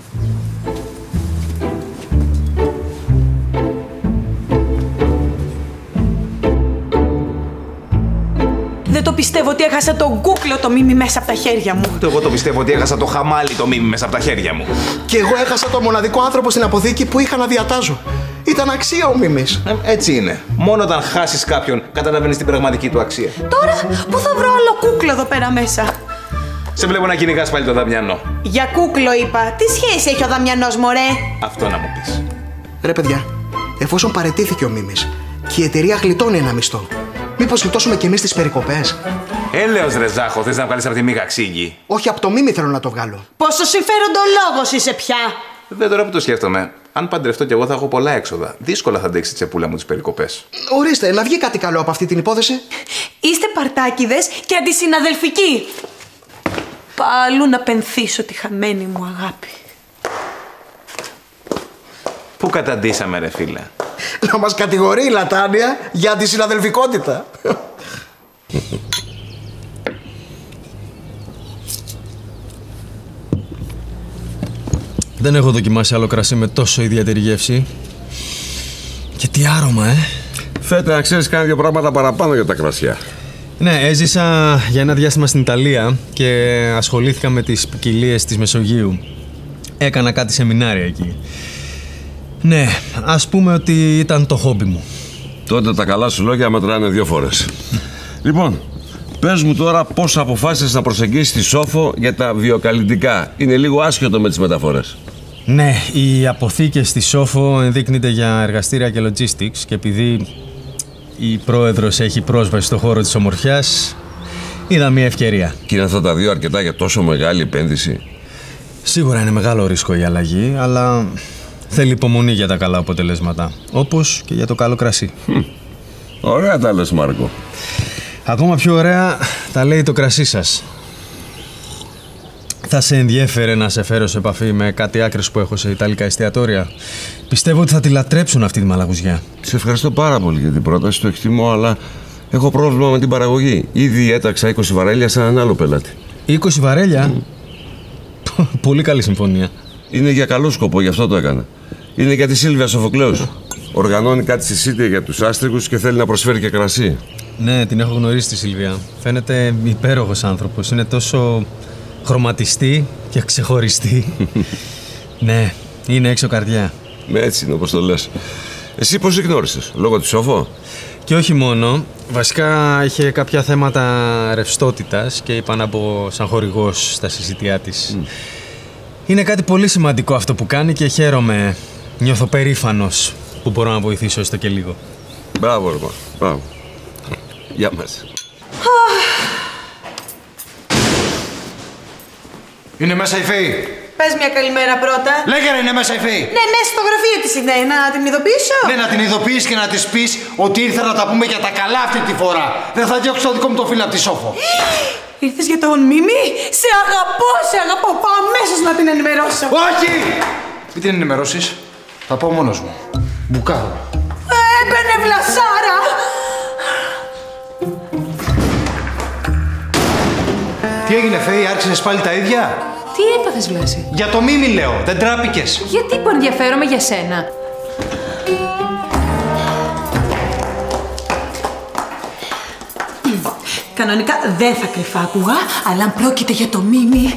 [SPEAKER 4] Πιστεύω ότι έχασα τον κούκλο το μίμη μέσα από τα χέρια μου.
[SPEAKER 16] Ούτε εγώ το πιστεύω ότι έχασα το χαμάλι το μίμη μέσα από τα χέρια μου.
[SPEAKER 17] Και εγώ έχασα το μοναδικό άνθρωπο στην αποθήκη που είχα να διατάζω. Ήταν αξία ο Μίμης.
[SPEAKER 16] Ε, Έτσι είναι. Μόνο όταν χάσεις κάποιον, καταλαβαίνεις την πραγματική του αξία.
[SPEAKER 4] Τώρα, πού θα βρω άλλο κούκλο εδώ πέρα μέσα;
[SPEAKER 16] Σε βλέπω να κυνηγάς πάλι το Δαμιανό.
[SPEAKER 15] Για κούκλο είπα. Τι σχέση έχει ο Δαμιανός, μωρέ;
[SPEAKER 16] Αυτό να μου πεις.
[SPEAKER 17] Ρε παιδιά, εφόσον παρετήθηκε ο Μίμης και η εταιρεία γλιτώνει ένα μισθό, μήπως γλιτώσουμε κι εμείς τις περικοπές;
[SPEAKER 16] Έλεος ρε Ζάχο, θες να βγάλεις από τη μίγα ξύγι;
[SPEAKER 17] Όχι από το Μίμη θέλω να το βγάλω.
[SPEAKER 15] Πόσο συμφέροντο λόγο είσαι πια.
[SPEAKER 16] Δεν τώρα που το σκέφτομαι. Αν παντρευτώ κι εγώ θα έχω πολλά έξοδα. Δύσκολα θα αντέξει η τσεπούλα μου τις περικοπές.
[SPEAKER 17] Ορίστε, να βγει κάτι καλό από αυτή την υπόθεση.
[SPEAKER 4] Είστε παρτάκιδες και αντισυναδελφικοί. Πάλου να πενθήσω τη χαμένη μου αγάπη.
[SPEAKER 16] Πού καταντήσαμε, ρε φίλε;
[SPEAKER 17] Να μας κατηγορεί η Λατάνια για τη συναδελφικότητα.
[SPEAKER 10] Δεν έχω δοκιμάσει άλλο κρασί με τόσο ιδιαίτερη γεύση. Και τι άρωμα, ε!
[SPEAKER 2] Φέτε να ξέρεις κάνει δύο πράγματα παραπάνω για τα κρασιά.
[SPEAKER 10] Ναι, έζησα για ένα διάστημα στην Ιταλία και ασχολήθηκα με τις ποικιλίες της Μεσογείου. Έκανα κάτι σεμινάρια εκεί. Ναι, ας πούμε ότι ήταν το χόμπι μου.
[SPEAKER 2] Τότε τα καλά σου λόγια μετράνε δύο φορές. λοιπόν, πες μου τώρα πώς αποφάσισες να προσεγγίσεις τη Σόφο για τα βιοκαλλιτικά. Είναι λίγο άσχετο με τις μεταφορές.
[SPEAKER 10] Ναι, η αποθήκες στη Σόφο ενδείκνυται για εργαστήρια και logistics και επειδή η πρόεδρος έχει πρόσβαση στο χώρο της ομορφιάς, είδα μια ευκαιρία.
[SPEAKER 2] Και είναι αυτά τα δύο αρκετά για τόσο μεγάλη επένδυση.
[SPEAKER 10] Σίγουρα είναι μεγάλο ρίσκο η αλλαγή, αλλά θέλει υπομονή για τα καλά αποτελέσματα. Όπως και για το καλό κρασί.
[SPEAKER 2] Ωραία τα λες Μάρκο.
[SPEAKER 10] Ακόμα πιο ωραία τα λέει το κρασί σας. Θα σε ενδιέφερε να σε φέρω σε επαφή με κάτι άκρες που έχω σε ιταλικά εστιατόρια; Πιστεύω ότι θα τη λατρέψουν αυτή τη μαλαγουζιά.
[SPEAKER 2] Σε ευχαριστώ πάρα πολύ για την πρόταση, το εκτιμώ, αλλά έχω πρόβλημα με την παραγωγή. Ήδη έταξα 20 βαρέλια σε έναν άλλο πελάτη.
[SPEAKER 10] 20 βαρέλια; Πολύ καλή συμφωνία.
[SPEAKER 2] Είναι για καλό σκοπό, γι' αυτό το έκανα. Είναι για τη Σίλβια Σοφοκλέους. Οργανώνει κάτι στη Σίτια για τους άστρικους και θέλει να προσφέρει και κρασί.
[SPEAKER 10] Ναι, την έχω γνωρίσει τη Σίλβια. Φαίνεται υπέροχος άνθρωπος. Είναι τόσο χρωματιστή και ξεχωριστή. ναι, είναι έξω καρδιά.
[SPEAKER 2] Με έτσι είναι όπως το λες. Εσύ πώς γνώρισες, λόγω της Σόφο.
[SPEAKER 10] Και όχι μόνο. Βασικά είχε κάποια θέματα ρευστότητας και είπα να μπω σαν χορηγός στα συζητιά της. Είναι κάτι πολύ σημαντικό αυτό που κάνει και χαίρομαι. Νιώθω περήφανος που μπορώ να βοηθήσω έστω και λίγο.
[SPEAKER 2] Μπράβο, λοιπόν. Μπράβο. Γεια μας.
[SPEAKER 6] Είναι μέσα η Φέη.
[SPEAKER 18] Πες μια καλημέρα πρώτα.
[SPEAKER 6] Λέγε ρε, είναι μέσα η Φέη.
[SPEAKER 18] Ναι, ναι, στο γραφείο της είναι. Να την ειδοποιήσω.
[SPEAKER 6] Ναι, να την ειδοποιήσεις και να της πεις ότι ήρθα να τα πούμε για τα καλά αυτή τη φορά. Δεν θα διώξω το δικό μου το φίλο τη σόφο.
[SPEAKER 18] Ήρθες για τον Μίμη. Σε αγαπώ, σε αγαπώ. Πάω αμέσως να την ενημερώσω.
[SPEAKER 6] Όχι! Μην την ενημερώσεις. Θα πάω μόνος μου. Μπουκάρω.
[SPEAKER 18] Έμπαινε βλασάρα.
[SPEAKER 6] Τι έγινε, Φέη, άρχισες πάλι τα ίδια;
[SPEAKER 13] Τι έπαθες, Βλάση;
[SPEAKER 6] Για το μίμη λέω, δεν τράπηκες.
[SPEAKER 13] Γιατί που ενδιαφέρομαι για σένα;
[SPEAKER 18] Κανονικά δεν θα κρυφά άκουγα, αλλά αν πρόκειται για το Μίμη.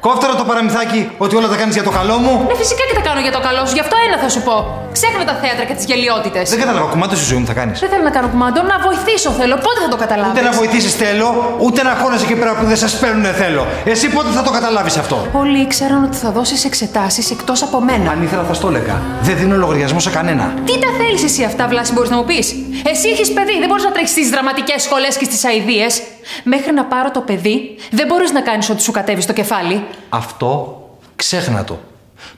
[SPEAKER 6] Κόφτερα το παραμυθάκι ότι όλα τα κάνεις για το καλό μου.
[SPEAKER 13] Ναι, φυσικά και τα κάνω για το καλό σου, γι' αυτό ένα θα σου πω. Ξέχνα τα θέατρα και τις γελιότητες.
[SPEAKER 6] Δεν κατάλαβα, κομμάτι στη ζωή μου θα κάνεις.
[SPEAKER 13] Δεν θέλω να κάνω κουμάντο, να βοηθήσω θέλω. Πότε θα το καταλάβεις;
[SPEAKER 6] Ούτε να βοηθήσεις θέλω, ούτε να χώνεσαι εκεί πέρα που δεν σας παίρνουν θέλω. Εσύ πότε θα το καταλάβεις αυτό;
[SPEAKER 13] Όλοι ήξεραν ότι θα δώσεις εξετάσεις εκτός από μένα.
[SPEAKER 6] Αν ήθελα θα στο έλεγα. Δεν δίνω λογαριασμό σε κανένα.
[SPEAKER 13] Τι τα θέλεις εσύ αυτά, Βλάση, μπορείς να μου πεις; Εσύ έχεις παιδί, δεν μπορείς να τρέχεις στις δραματικές σχολές και στις αειδίε. Μέχρι να πάρω το παιδί, δεν μπορείς να κάνεις ό,τι σου κατέβεις στο κεφάλι.
[SPEAKER 6] Αυτό ξέχνα το.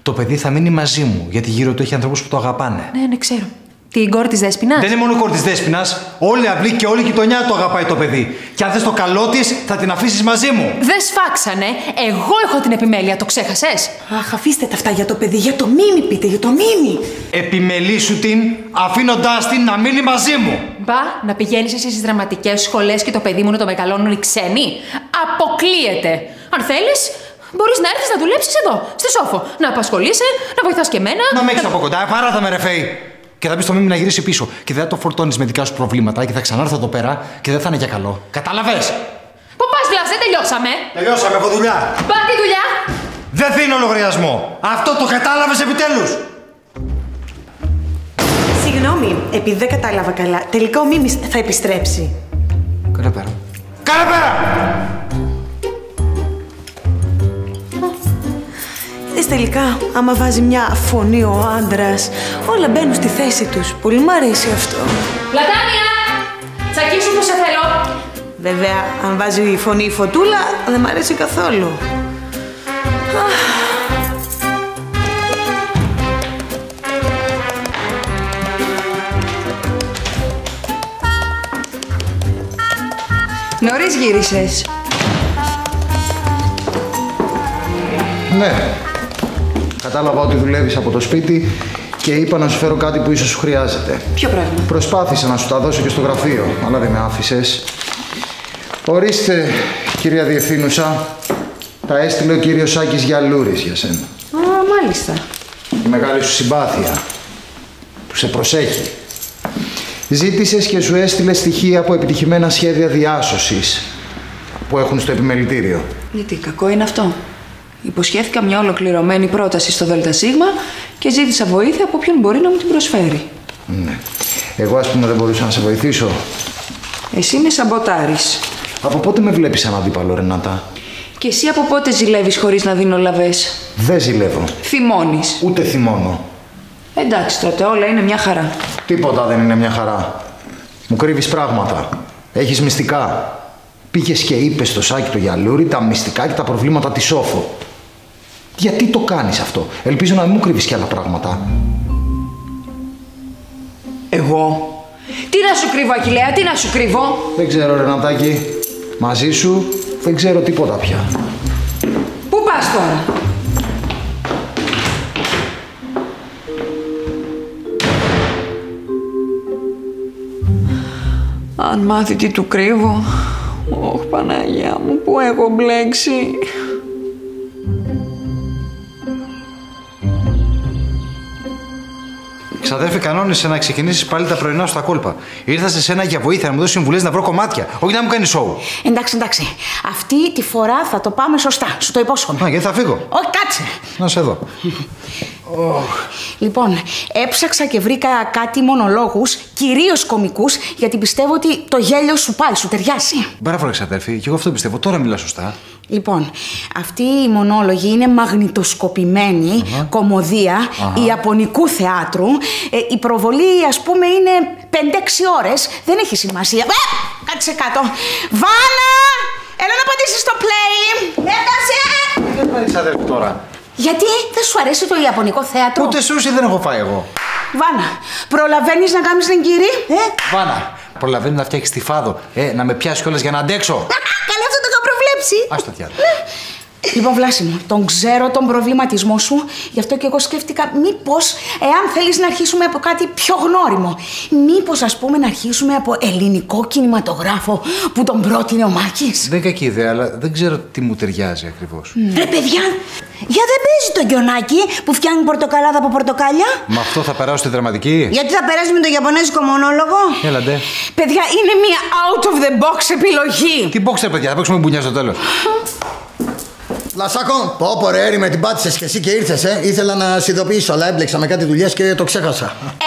[SPEAKER 6] Το παιδί θα μείνει μαζί μου γιατί γύρω του έχει ανθρώπους που το αγαπάνε.
[SPEAKER 13] Ναι, ναι, ξέρω. Την κόρη της Δέσπινας;
[SPEAKER 6] Δεν είναι μόνο η κόρη της Δέσπινας. Όλη η αυλή και όλη η γειτονιά το αγαπάει το παιδί. Και αν θες το καλό της, θα την αφήσεις μαζί μου.
[SPEAKER 13] Δεν σφάξανε. Εγώ έχω την επιμέλεια, το ξέχασες;
[SPEAKER 18] Αχ, αφήστε τα αυτά για το παιδί. Για το Μίμη πείτε, για το Μίμη.
[SPEAKER 6] Επιμελήσου την, αφήνοντάς την να μείνει μαζί μου.
[SPEAKER 13] Μπα, να πηγαίνεις εσύ στις δραματικές σχολές και το παιδί μου να το μεγαλώνουν οι ξένοι; Αποκλείεται. Αν θέλεις, μπορείς να έρθεις να δουλέψεις εδώ, στη Σόφο. Να απασχολείσαι, να βοηθάς και εμένα.
[SPEAKER 6] Να με έχεις από κοντά, παρά θα με ρεφέει. Και θα πεις στο μήνυμα να γυρίσει πίσω. Και δεν θα το φορτώνεις με δικά σου προβλήματα και θα ξανάρθω εδώ πέρα και δεν θα είναι για καλό. Κατάλαβες!
[SPEAKER 13] Πού πας, Βλάς, δεν τελειώσαμε.
[SPEAKER 6] Τελειώσαμε, έχω δουλειά.
[SPEAKER 13] Πά τη δουλειά;
[SPEAKER 6] Δεν δίνω λογαριασμό. Αυτό το κατάλαβες επιτέλους.
[SPEAKER 18] Συγγνώμη, επειδή δεν κατάλαβα καλά, τελικά ο Μίμης θα επιστρέψει.
[SPEAKER 6] Κάνε πέρα. Κάνε πέρα!
[SPEAKER 18] Είδες τελικά, άμα βάζει μια φωνή ο άντρας, όλα μπαίνουν στη θέση τους. Πολύ μ' αρέσει αυτό.
[SPEAKER 13] Πλατάνια! Τσακίσου που σε θέλω.
[SPEAKER 18] Βέβαια, αν βάζει η φωνή η φωτούλα, δεν μ' αρέσει καθόλου.
[SPEAKER 7] Νωρίς γύρισες.
[SPEAKER 12] Ναι. Κατάλαβα ότι δουλεύεις από το σπίτι και είπα να σου φέρω κάτι που ίσως σου χρειάζεται.
[SPEAKER 7] Ποιο πράγμα;
[SPEAKER 12] Προσπάθησα να σου τα δώσω και στο γραφείο, αλλά δεν με άφησες. Ορίστε, κυρία Διευθύνουσα, τα έστειλε ο κύριος Σάκης Γιαλούρης για σένα.
[SPEAKER 7] Α, μάλιστα.
[SPEAKER 12] Η μεγάλη σου συμπάθεια, που σε προσέχει. Ζήτησες και σου έστειλε στοιχεία από επιτυχημένα σχέδια διάσωσης που έχουν στο επιμελητήριο.
[SPEAKER 7] Γιατί κακό είναι αυτό. Υποσχέθηκα μια ολοκληρωμένη πρόταση στο ΔΣ και ζήτησα βοήθεια από ποιον μπορεί να μου την προσφέρει.
[SPEAKER 12] Ναι. Εγώ ας πούμε δεν μπορούσα να σε βοηθήσω.
[SPEAKER 7] Εσύ με σαμποτάρεις.
[SPEAKER 12] Από πότε με βλέπεις σαν αντίπαλο, Ρενάτα;
[SPEAKER 7] Και εσύ από πότε ζηλεύεις χωρίς να δίνω λαβές;
[SPEAKER 12] Δεν ζηλεύω.
[SPEAKER 7] Θυμώνεις.
[SPEAKER 12] Ούτε θυμώνω.
[SPEAKER 7] Εντάξει τότε, όλα είναι μια χαρά.
[SPEAKER 12] Τίποτα δεν είναι μια χαρά. Μου κρύβεις πράγματα. Έχεις μυστικά. Πήγες και είπες στο σάκι του Γιαλούρη τα μυστικά και τα προβλήματα της Σόφο. Γιατί το κάνεις αυτό; Ελπίζω να μην μου κρύβεις και άλλα πράγματα.
[SPEAKER 7] Εγώ. Τι να σου κρύβω, Αχιλέα, τι να σου κρύβω;
[SPEAKER 12] Δεν ξέρω, Ρενατάκη. Μαζί σου δεν ξέρω τίποτα πια.
[SPEAKER 7] Πού πας τώρα; Αν μάθει τι του κρύβω. Ωχ, Παναγία μου, πού έχω μπλέξει.
[SPEAKER 6] Ξαδέρφη, κανόνισε να ξεκινήσεις πάλι τα πρωινά σου στα κόλπα. Ήρθα σε σένα για βοήθεια να μου δώσεις συμβουλές να βρω κομμάτια. Όχι να μου κάνεις σοου.
[SPEAKER 4] Εντάξει, εντάξει. Αυτή τη φορά θα το πάμε σωστά. Σου το υπόσχομαι.
[SPEAKER 6] Α, γιατί θα φύγω.
[SPEAKER 4] Όχι, κάτσε.
[SPEAKER 6] Να σε δω.
[SPEAKER 4] Λοιπόν, έψαξα και βρήκα κάτι μονολόγους, κυρίως κομικούς, γιατί πιστεύω ότι το γέλιο σου πάλι σου ταιριάζει.
[SPEAKER 6] Μπράβο, ρε ξαδέρφη, και εγώ αυτό πιστεύω. Τώρα μιλά σωστά.
[SPEAKER 4] Λοιπόν, αυτοί οι μονόλογοι είναι μαγνητοσκοπημένοι, κομμωδία,
[SPEAKER 6] Αχα.
[SPEAKER 4] ιαπωνικού θεάτρου. Ε, η προβολή, ας πούμε, είναι 5-6 ώρες. Δεν έχει σημασία. Ε, κάτσε κάτω. Βάνα! Έλα να πατήσεις στο play. Έφτασε!
[SPEAKER 6] Γιατί Μαρίτσα αδέρφη τώρα.
[SPEAKER 4] Γιατί δεν σου αρέσει το Ιαπωνικό θέατρο;
[SPEAKER 6] Ούτε σούσι δεν έχω φάει εγώ.
[SPEAKER 4] Βάνα, προλαβαίνεις να κάνεις την κύρι. Ε;
[SPEAKER 6] Βάνα, προλαβαίνει να φτιάξεις τη φάδο. Ε, να με πιάσεις κιόλας για να αντέξω.
[SPEAKER 4] Καλά, αυτό το είχα προβλέψει.
[SPEAKER 6] Άστα τι άλλο.
[SPEAKER 4] Λοιπόν, Βλάση μου, τον ξέρω τον προβληματισμό σου, γι' αυτό και εγώ σκέφτηκα μήπως, εάν θέλεις να αρχίσουμε από κάτι πιο γνώριμο, μήπως ας πούμε να αρχίσουμε από ελληνικό κινηματογράφο που τον πρότεινε ο Μάκης;
[SPEAKER 6] Δεν κακή ιδέα, αλλά δεν ξέρω τι μου ταιριάζει ακριβώς.
[SPEAKER 15] Ρε παιδιά, για δεν παίζει το γιονάκι που φτιάχνει πορτοκαλάδα από πορτοκάλια;
[SPEAKER 6] Με αυτό θα περάσω στη δραματική.
[SPEAKER 15] Γιατί θα περάσει με το Ιαπωνέζικο μονόλογο;
[SPEAKER 6] Έλα ντε.
[SPEAKER 4] Παιδιά, είναι μια out of the box επιλογή.
[SPEAKER 6] Τι box ρε παιδιά, θα παίξουμε μπουνιά στο τέλος.
[SPEAKER 5] Λασάκο, πω πω ρε, Έρη, με την πάτησες και εσύ και ήρθες, ε. Ήθελα να σε ειδοποιήσω, αλλά έμπλεξα με κάτι δουλειές και το ξέχασα.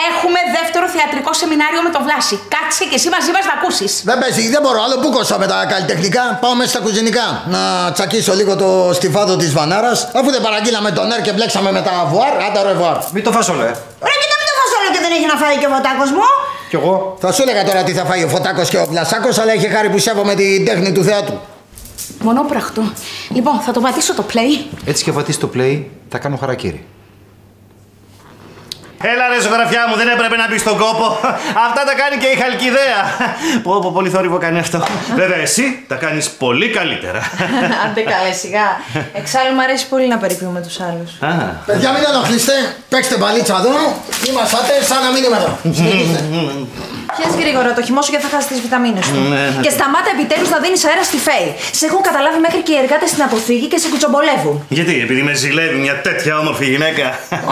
[SPEAKER 4] Έχουμε δεύτερο θεατρικό σεμινάριο με τον Βλάση. Κάτσε και εσύ μαζί μας να ακούσεις.
[SPEAKER 5] Δεν παίζει, δεν μπορώ, άλλο που κόσα με τα καλλιτεχνικά. Πάω μέσα στα κουζινικά. Να τσακίσω λίγο το στιφάδο της Βανάρας. Αφού δεν παραγγείλαμε τον Ερ και μπλέξαμε με τα βουάρ, άντα ρε βουάρ.
[SPEAKER 6] Μην το φάσω, λέ.
[SPEAKER 15] Ρε και μην το φασόλο και δεν έχει να φάει και ο βοτάκο μου.
[SPEAKER 5] Κι εγώ. Θα σου έλεγα τώρα τι θα φάει ο Φωτάκος και ο Βλασάκος, αλλά έχει χάρη που σέβομαι την τέχνη του θεάτρου.
[SPEAKER 4] Μονόπραχτο. Λοιπόν, θα το πατήσω το play.
[SPEAKER 6] Έτσι και βατήσει το play, θα κάνω χαρακτήρι.
[SPEAKER 19] Έλα ρε ζωγραφιά μου, δεν έπρεπε να μπεις στον κόπο. Αυτά τα κάνει και η Χαλκιδέα. Πω, πω, πολύ θόρυβο κάνει αυτό. Βέβαια, εσύ τα κάνεις πολύ καλύτερα.
[SPEAKER 18] Άντε καλέ σιγά. Εξάλλου μου αρέσει πολύ να περιποιούμε τους άλλους.
[SPEAKER 5] Παιδιά, μην ενοχλείστε. Παίξτε μπαλίτσα εδώ. Είμαστε σαν να μην είμαι εδώ. Συνεχίστε.
[SPEAKER 18] Πιες γρήγορα το χυμό σου γιατί θα χάσεις τις βιταμίνες του.
[SPEAKER 19] Ναι.
[SPEAKER 18] Και σταμάτα επιτέλους να δίνεις αέρα στη φέη. Σε έχουν καταλάβει μέχρι και οι εργάτες στην αποθήκη και σε κουτσομπολεύουν.
[SPEAKER 19] Γιατί, επειδή με ζηλεύει μια τέτοια όμορφη γυναίκα;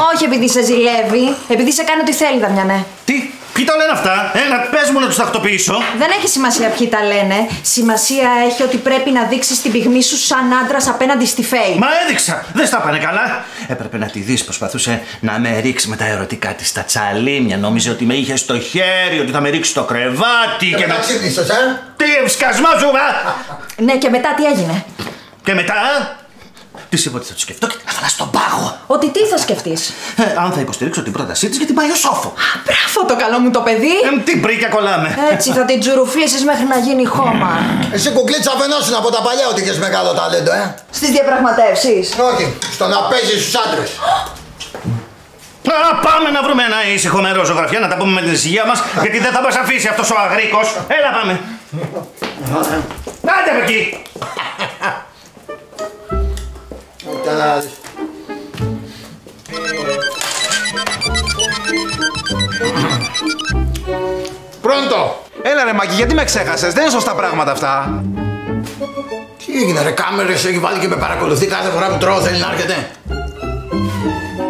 [SPEAKER 18] Όχι επειδή σε ζηλεύει, επειδή σε κάνει ό,τι θέλει, Δαμιανέ.
[SPEAKER 19] Τι, ποιοι τα λένε αυτά, ε, να πες μου να τους τακτοποιήσω.
[SPEAKER 18] Δεν έχει σημασία ποιοι τα λένε. Σημασία έχει ότι πρέπει να δείξεις την πυγμή σου σαν άντρας απέναντι στη Φέη.
[SPEAKER 19] Μα έδειξα, δεν στα πάνε καλά. Έπρεπε να τη δεις, προσπαθούσε να με ρίξει με τα ερωτικά της στα τσαλίμια. Νόμιζε ότι με είχε στο χέρι, ότι θα με ρίξει στο κρεβάτι και με...
[SPEAKER 5] ξύπνησες, ε.
[SPEAKER 19] Τι ευσκασμό σου, α!
[SPEAKER 18] Ναι, και μετά τι έγινε;
[SPEAKER 19] Και μετά, τη είπα ότι θα το σκεφτώ και θα φαλά στον πάγο;
[SPEAKER 18] Ότι τι θα σκεφτείς;
[SPEAKER 19] Ε, αν θα υποστηρίξω την πρότασή της γιατί πάει ο σόφο.
[SPEAKER 18] Μπράβο το καλό μου το παιδί.
[SPEAKER 19] Ε, τι μπρίκια κολλάμε.
[SPEAKER 18] Έτσι θα την τζουρουφλήσεις μέχρι να γίνει χώμα.
[SPEAKER 5] Εσύ κουκλίτσα φαινόσουν από τα παλιά ότι είχες μεγάλο ταλέντο, ε.
[SPEAKER 18] Στις διαπραγματεύσεις.
[SPEAKER 5] Όχι, στο να παίζεις στους άντρες.
[SPEAKER 19] Α, πάμε να βρούμε ένα ήσυχο μέρο ζωγραφιά να τα πούμε με την ησυχία μας γιατί δεν θα μας αφήσει αυτός ο αγρίκος. Έλα πάμε. Άντε από εκεί.
[SPEAKER 5] Κοίτα να δεις.
[SPEAKER 11] Πρώτο! Έλα ρε Μάκη, γιατί με ξέχασες, δεν είναι σωστά πράγματα αυτά.
[SPEAKER 5] Τι έγινε ρε κάμερες, έχει βάλει και με παρακολουθεί κάθε φορά που τρώω θέλει να έρχεται.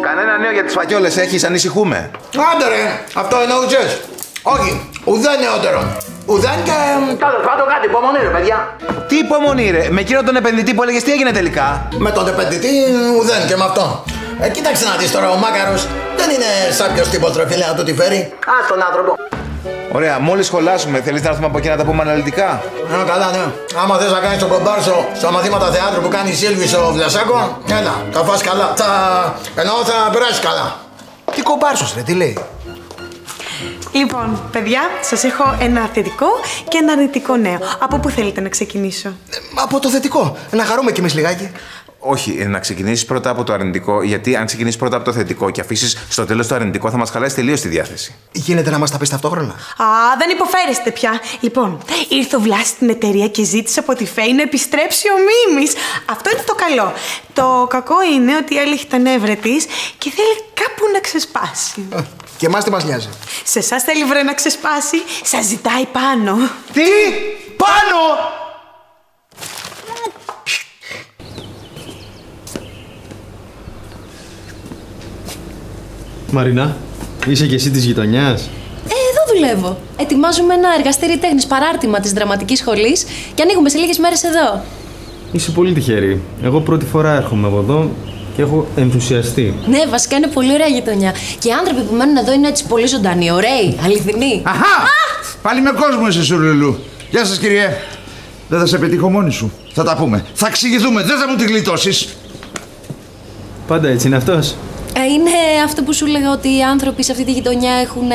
[SPEAKER 11] Κανένα νέο για τις φακιόλες έχεις, ανησυχούμε.
[SPEAKER 5] Άντε ρε, αυτό εννοούσες. Όχι, ουδέν νεότερο. Ουδέν και... Τέλος πάντων κάτι, υπομονή ρε παιδιά.
[SPEAKER 11] Τι υπομονή ρε, με εκείνον τον επενδυτή που έλεγες τι έγινε τελικά;
[SPEAKER 5] Με τον επενδυτή ουδέν και με αυτόν. Ε, κοίταξε να δεις τώρα, ο Μάκαρος δεν είναι σάπιος τύπος ρε φίλε να του τη φέρει. Α, τον άνθρωπο.
[SPEAKER 11] Ωραία, μόλις σχολάσουμε, θέλεις να έρθουμε από εκεί να τα πούμε αναλυτικά;
[SPEAKER 5] Ναι, καλά, ναι. Άμα θες να κάνεις τον κομπάρσο στα μαθήματα θεάτρου που κάνει η Σίλβη στο Βλασάκο, έλα, θα φας καλά. Θα... Εννοώ θα περάσεις καλά.
[SPEAKER 17] Τι κομπάρσος ρε, τι λέει;
[SPEAKER 18] Λοιπόν, παιδιά, σας έχω ένα θετικό και ένα αρνητικό νέο. Από πού θέλετε να ξεκινήσω;
[SPEAKER 17] Από το θετικό. Να χαρούμε κι εμείς λιγάκι.
[SPEAKER 16] Όχι, ε, να ξεκινήσεις πρώτα από το αρνητικό, γιατί αν ξεκινήσεις πρώτα από το θετικό και αφήσεις στο τέλος το αρνητικό, θα μας χαλάσει τελείως τη διάθεση.
[SPEAKER 17] Γίνεται να μας τα πεις ταυτόχρονα.
[SPEAKER 18] Α, δεν υποφέρεστε πια. Λοιπόν, ήρθε ο Βλάς στην εταιρεία και ζήτησε από τη Φέη να επιστρέψει ο Μίμης. Αυτό είναι το καλό. Το κακό είναι ότι έλεγχε τα νεύρα τη και θέλει κάπου να ξεσπάσει.
[SPEAKER 17] Και εμάς τι μας νοιάζει;
[SPEAKER 18] Σε εσάς θέλει βρε να ξεσπάσει, σας ζητάει πάνω.
[SPEAKER 11] Τι! Πάνω!
[SPEAKER 10] Μαρινά, είσαι και εσύ της γειτονιάς;
[SPEAKER 3] Ε, εδώ δουλεύω. Ετοιμάζουμε ένα εργαστήρι τέχνης παράρτημα της δραματικής σχολής και ανοίγουμε σε λίγες μέρες εδώ.
[SPEAKER 10] Είσαι πολύ τυχερή. Εγώ πρώτη φορά έρχομαι από εδώ και έχω ενθουσιαστεί.
[SPEAKER 3] Ναι, βασικά είναι πολύ ωραία γειτονιά. Και οι άνθρωποι που μένουν εδώ είναι έτσι πολύ ζωντανοί, ωραίοι, αληθινοί.
[SPEAKER 11] Αχα! Πάλι με κόσμο είσαι, Σουρλουλού. Γεια σας, κυριέ. Δεν θα σε πετύχω μόνη σου. Θα τα πούμε. Θα εξηγηθούμε. Δεν θα μου τη γλιτώσεις.
[SPEAKER 10] Πάντα έτσι είναι αυτός.
[SPEAKER 3] Ε, είναι αυτό που σου έλεγα ότι οι άνθρωποι σε αυτή τη γειτονιά έχουν ε,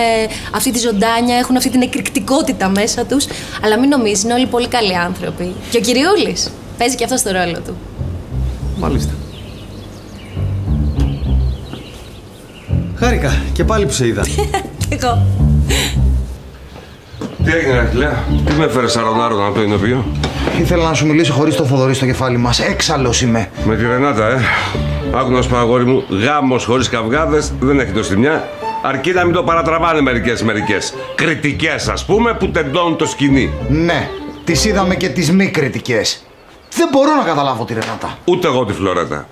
[SPEAKER 3] αυτή τη ζωντάνια, έχουν αυτή την εκρηκτικότητα μέσα τους. Αλλά μην νομίζεις, είναι όλοι πολύ καλοί άνθρωποι. Και ο Κυριούλης παίζει και αυτό το ρόλο του.
[SPEAKER 10] Μάλιστα.
[SPEAKER 6] Χάρηκα και πάλι που σε είδα.
[SPEAKER 15] Εγώ.
[SPEAKER 2] Τι έγινε, Αχιλέα, τι με έφερες σαρονάρωνα από το Ινωπείο.
[SPEAKER 12] Ήθελα να σου μιλήσω χωρίς το Θοδωρή στο κεφάλι μας. Έξαλλος είμαι.
[SPEAKER 2] Με τη Ρενάτα, ε. Άκου να σου πω, αγόρι μου, γάμος χωρίς καυγάδες δεν έχει το στη μια. Αρκεί να μην το παρατραβάνε μερικές μερικές. Κριτικές, ας πούμε, που τεντώνουν το σκηνή.
[SPEAKER 12] Ναι, τις είδαμε και τις μη κριτικές. Δεν μπορώ να καταλάβω τη Ρενάτα.
[SPEAKER 2] Ούτε εγώ τη Φλωρέτα.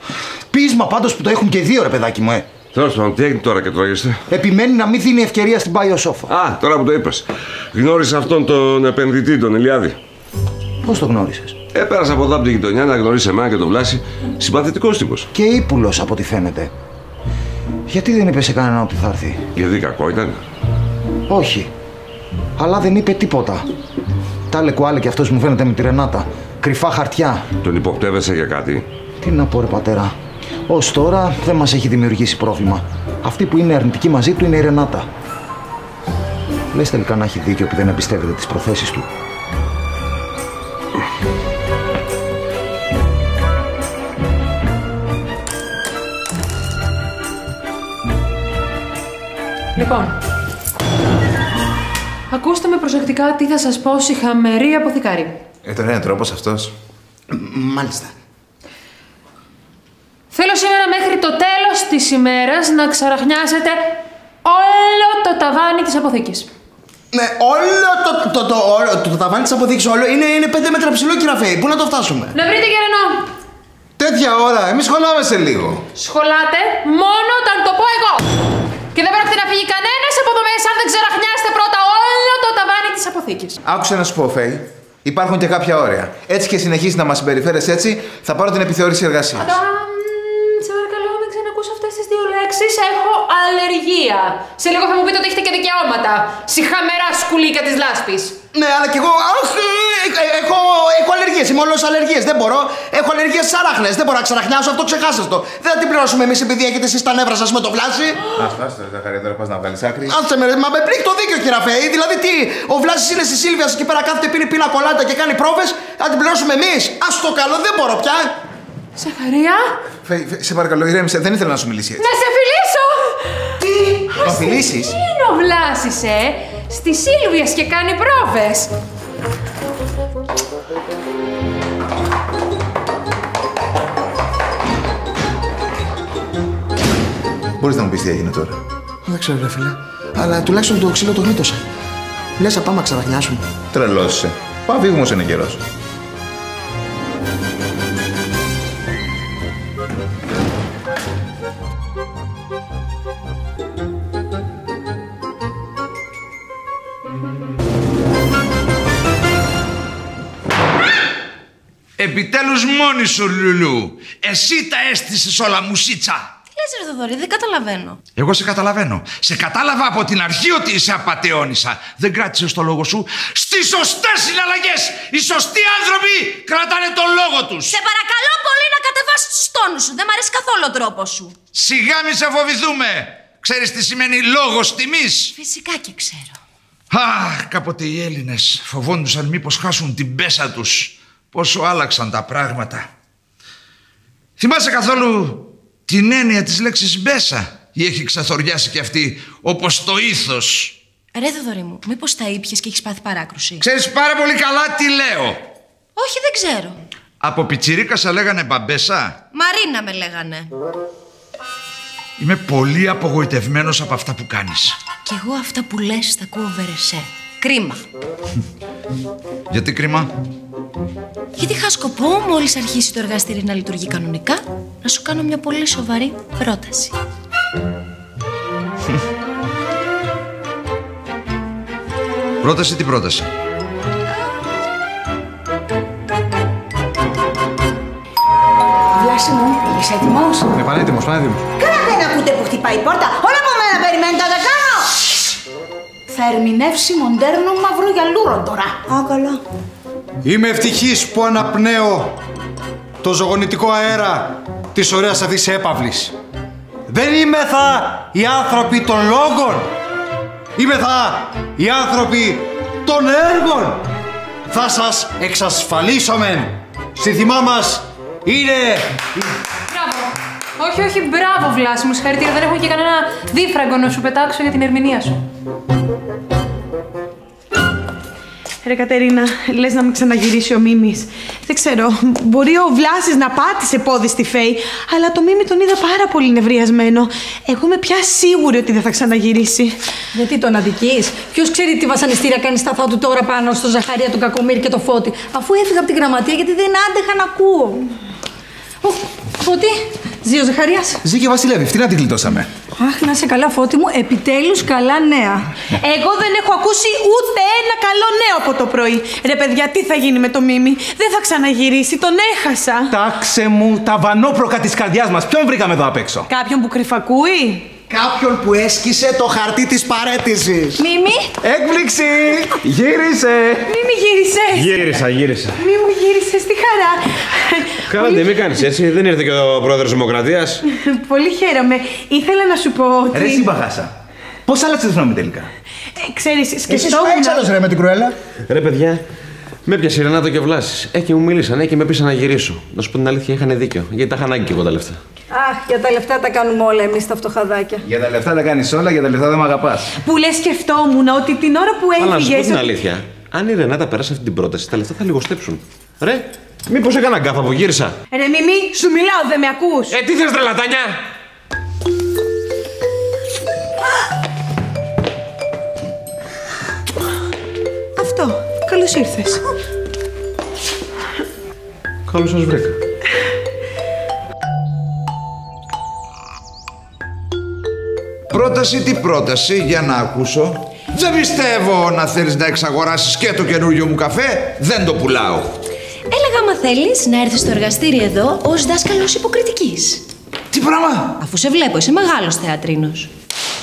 [SPEAKER 12] Πείσμα πάντως που το έχουν και δύο ρε παιδάκι μου, ε.
[SPEAKER 2] Τέλος πάντων, τι έγινε τώρα και τρώγεστε.
[SPEAKER 12] Επιμένει να μην δίνει ευκαιρία στην Πάιο Σόφα.
[SPEAKER 2] Α, τώρα που το είπες. Γνώρισε αυτόν τον επενδυτή, τον Ηλιάδη.
[SPEAKER 12] Πώς το γνώρισες;
[SPEAKER 2] Έπερασα από εδώ από τη γειτονιά να γνωρίσει εμένα και τον Βλάση. Συμπαθητικός τύπος.
[SPEAKER 12] Και ύπουλος από ό,τι φαίνεται. Γιατί δεν είπε σε κανέναν ότι θα έρθει;
[SPEAKER 2] Γιατί κακό ήταν.
[SPEAKER 12] Όχι. Αλλά δεν είπε τίποτα. Τα άλλε κουάλε και αυτός μου φαίνεται με τη Ρενάτα. Κρυφά χαρτιά.
[SPEAKER 2] Τον υποπτεύεσαι για κάτι.
[SPEAKER 12] Τι να πω, ρε πατέρα. Ω τώρα δεν μας έχει δημιουργήσει πρόβλημα. Αυτή που είναι αρνητική μαζί του είναι η Ρενάτα. Λες τελικά να έχει δίκιο που δεν εμπιστεύεται τις προθέσεις του.
[SPEAKER 13] Λοιπόν, ακούστε με προσεκτικά τι θα σας πω, συχαμερή αποθηκάρη.
[SPEAKER 16] Ε, τώρα είναι τρόπος αυτός.
[SPEAKER 17] Μάλιστα.
[SPEAKER 13] Θέλω σήμερα μέχρι το τέλος της ημέρας να ξαραχνιάσετε όλο το ταβάνι της αποθήκης.
[SPEAKER 17] Ναι, όλο το, το, το, όλο- το, το ταβάνι της αποθήκης όλο είναι, είναι 5 μέτρα ψηλό, κύριε Φέη. Πού να το φτάσουμε;
[SPEAKER 13] Να βρείτε γερενό.
[SPEAKER 16] Τέτοια ώρα, εμείς σχολάμε σε λίγο.
[SPEAKER 13] Σχολάτε μόνο όταν το πω εγώ. Και δεν πρόκειται να φύγει κανένας από εδώ μέσα αν δεν ξαραχνιάσετε πρώτα όλο το ταβάνι της αποθήκης.
[SPEAKER 16] Άκουσα να σου πω, Φέη. Υπάρχουν και κάποια όρια. Έτσι και συνεχίσεις να μας συμπεριφέρει έτσι, θα πάρω την επιθεώρηση
[SPEAKER 13] εργασίας. Τις δύο λέξεις. Έχω αλλεργία. Σε λίγο θα μου πείτε ότι έχετε και δικαιώματα. Συχαμερά σκουλίκα της λάσπης.
[SPEAKER 17] Ναι, αλλά κι εγώ. Αχ, ε, ε, έχω, έχω αλλεργίε. Είμαι όλο αλλεργίε. Δεν μπορώ. Έχω αλλεργίε στι αράχνε. Δεν μπορώ να ξαραχνιάσω αυτό, ξεχάστε το. Δεν θα την πληρώσουμε εμεί επειδή έχετε εσεί τα νεύρα σα με το βλάση.
[SPEAKER 16] Άστα, άστα, Ζαχαρία, τώρα πα να βγάλει άκρη.
[SPEAKER 17] Άσε με, ρε, μα με πλήκτο δίκιο, κύριε Φέη. Δηλαδή, τι, ο Βλάση είναι στη Σίλβια εκεί πέρα κάθεται πίνει πίνα κολάτα και κάνει πρόβε. Θα την πληρώσουμε εμεί. Α το καλό, δεν μπορώ πια.
[SPEAKER 13] Σαχαρία,
[SPEAKER 16] Φέη, Φέη, σε παρακαλώ, ηρέμησε, δεν ήθελα να σου μιλήσει έτσι.
[SPEAKER 13] να σε φιλήσω. Τι,
[SPEAKER 16] Να φιλήσεις;
[SPEAKER 13] είναι ο Βλάσης, ε; Στη Σίλβιας και κάνει πρόβες.
[SPEAKER 16] Μπορείς να μου πεις τι έγινε τώρα.
[SPEAKER 17] Δεν ξέρω, ρε φίλε. Αλλά τουλάχιστον το ξύλο το γλίτωσα. Λες, θα πάμε να ξαραχνιάσουμε.
[SPEAKER 16] Τρελός είσαι. Πάω φύγουμε είναι καιρό.
[SPEAKER 11] Επιτέλους μόνη σου, Λουλού. Εσύ τα αίσθησες όλα, μουσίτσα.
[SPEAKER 3] Τι λες ρε Θοδωρή, δεν καταλαβαίνω.
[SPEAKER 11] Εγώ σε καταλαβαίνω. Σε κατάλαβα από την αρχή ότι είσαι απατεώνησα. Δεν κράτησες το λόγο σου. Στις σωστές συναλλαγές! Οι σωστοί άνθρωποι κρατάνε τον λόγο τους.
[SPEAKER 3] Σε παρακαλώ πολύ να κατεβάσεις τους τόνους σου. Δεν μ' αρέσει καθόλου ο τρόπος σου.
[SPEAKER 11] Σιγά μη σε φοβηθούμε. Ξέρεις τι σημαίνει λόγος τιμής;
[SPEAKER 3] Φυσικά και ξέρω.
[SPEAKER 11] Αχ, κάποτε οι Έλληνες φοβόντουσαν μήπως χάσουν την πέσα τους. Πόσο άλλαξαν τα πράγματα. Θυμάσαι καθόλου την έννοια της λέξης μπέσα ή έχει ξαθοριάσει κι αυτή όπως το ήθος;
[SPEAKER 3] Ρε Θοδωρή μου, μήπως τα ήπιες και έχεις πάθει παράκρουση;
[SPEAKER 11] Ξέρεις πάρα πολύ καλά τι λέω.
[SPEAKER 3] Όχι, δεν ξέρω.
[SPEAKER 11] Από πιτσιρίκα σε λέγανε μπαμπέσα;
[SPEAKER 3] Μαρίνα με λέγανε.
[SPEAKER 11] Είμαι πολύ απογοητευμένος από αυτά που κάνεις.
[SPEAKER 3] Κι εγώ αυτά που λες τα ακούω βερεσέ. Κρίμα.
[SPEAKER 11] Γιατί κρίμα;
[SPEAKER 3] Γιατί είχα σκοπό μόλις αρχίσει το εργαστήρι να λειτουργεί κανονικά να σου κάνω μια πολύ σοβαρή πρόταση.
[SPEAKER 11] Πρόταση τι πρόταση;
[SPEAKER 4] Βλάση μου, είσαι έτοιμος;
[SPEAKER 6] Είμαι πανέτοιμος, πανέτοιμος.
[SPEAKER 15] Καλά δεν ακούτε που χτυπάει η πόρτα. Όλα από μένα περιμένετε να τα κάνω.
[SPEAKER 4] Θα ερμηνεύσει μοντέρνο μαύρο γιαλούρο τώρα.
[SPEAKER 15] Α, καλά.
[SPEAKER 6] Είμαι ευτυχής που αναπνέω το ζωγονητικό αέρα της ωραίας αυτής έπαυλης. Δεν είμαι θα οι άνθρωποι των λόγων. Είμαι θα οι άνθρωποι των έργων. Θα σας εξασφαλίσομεν. Στη θυμά μας είναι...
[SPEAKER 13] Μπράβο. Όχι, όχι, μπράβο, Βλάση μου. Συγχαρητήρια. Δεν έχω και κανένα δίφραγκο να σου πετάξω για την ερμηνεία σου.
[SPEAKER 18] Ρε Κατερίνα, λες να μην ξαναγυρίσει ο Μίμης. Δεν ξέρω, μπορεί ο Βλάσης να πάτησε πόδι στη Φέη, αλλά το Μίμη τον είδα πάρα πολύ νευριασμένο. Εγώ είμαι πια σίγουρη ότι δεν θα ξαναγυρίσει.
[SPEAKER 20] Γιατί τον αδική, Ποιος ξέρει τι βασανιστήρια κάνει στα του τώρα πάνω στο Ζαχαρία, τον Κακομίρ και το Φώτη, αφού έφυγα από την γραμματεία γιατί δεν άντεχα να ακούω. Ω, Φώτη, ζει ο Ζαχαρίας.
[SPEAKER 11] Ζει και βασιλεύει, αυτή να την γλιτώσαμε.
[SPEAKER 20] Αχ, να σε καλά, Φώτη μου, επιτέλους καλά νέα.
[SPEAKER 18] Εγώ δεν έχω ακούσει ούτε ένα καλό νέο από το πρωί. Ρε παιδιά, τι θα γίνει με το Μίμη; Δεν θα ξαναγυρίσει, τον έχασα.
[SPEAKER 19] Τάξε μου τα βανόπροκα της καρδιάς μας. Ποιον βρήκαμε εδώ απ' έξω;
[SPEAKER 18] Κάποιον που κρυφακούει.
[SPEAKER 17] Κάποιον που έσκησε το χαρτί της παρέτησης.
[SPEAKER 18] Μίμη.
[SPEAKER 19] Έκπληξη! Γύρισε!
[SPEAKER 18] Μίμη γύρισε.
[SPEAKER 10] Γύρισα, γύρισα.
[SPEAKER 18] Μη μου γύρισε, τι χαρά.
[SPEAKER 10] Καλά, τι μην κάνεις έτσι. Δεν ήρθε και ο πρόεδρος Δημοκρατίας.
[SPEAKER 18] Πολύ χαίρομαι. Ήθελα να σου πω ότι.
[SPEAKER 19] Ρε συμπαγάσα. Πώς άλλαξες τη γνώμη τελικά;
[SPEAKER 18] Ε, ξέρεις,
[SPEAKER 5] Εσύ σου
[SPEAKER 18] σκεφτόμουν...
[SPEAKER 5] έξαλλος ρε με την κρουέλα.
[SPEAKER 10] Ρε παιδιά, με έπιασε η Ρενάτο και Βλάση. Ε, και μου μίλησαν, ε, και με πείσαν να γυρίσω. Να σου πω την αλήθεια, είχαν δίκιο. Γιατί τα είχα ανάγκη και εγώ τα λεφτά.
[SPEAKER 20] Αχ, για τα λεφτά τα κάνουμε όλα εμείς τα φτωχαδάκια.
[SPEAKER 11] Για τα λεφτά τα κάνεις όλα, για τα λεφτά δεν με αγαπάς.
[SPEAKER 18] Που λες, σκεφτόμουν ότι την ώρα που
[SPEAKER 10] Αλλά να σου πω
[SPEAKER 18] έφυγε.
[SPEAKER 10] την αλήθεια, αν η Ρενάτα περάσει αυτή την πρόταση, τα λεφτά θα λιγοστέψουν. Ρε, μήπως έκανα γκάφα που γύρισα;
[SPEAKER 18] Ρε Μίμη, σου μιλάω, δεν με ακούς.
[SPEAKER 10] Ε, τι θες τρελατάνια!
[SPEAKER 18] Αυτό. Καλώς ήρθες.
[SPEAKER 10] Καλώς σας βρήκα.
[SPEAKER 11] Πρόταση τι πρόταση, για να ακούσω. Δεν πιστεύω να θέλεις να εξαγοράσεις και το καινούριο μου καφέ. Δεν το πουλάω.
[SPEAKER 3] Έλεγα, άμα θέλεις να έρθεις στο εργαστήριο εδώ ως δάσκαλος υποκριτικής.
[SPEAKER 11] Τι πράγμα;
[SPEAKER 3] Αφού σε βλέπω, είσαι μεγάλος θεατρίνος.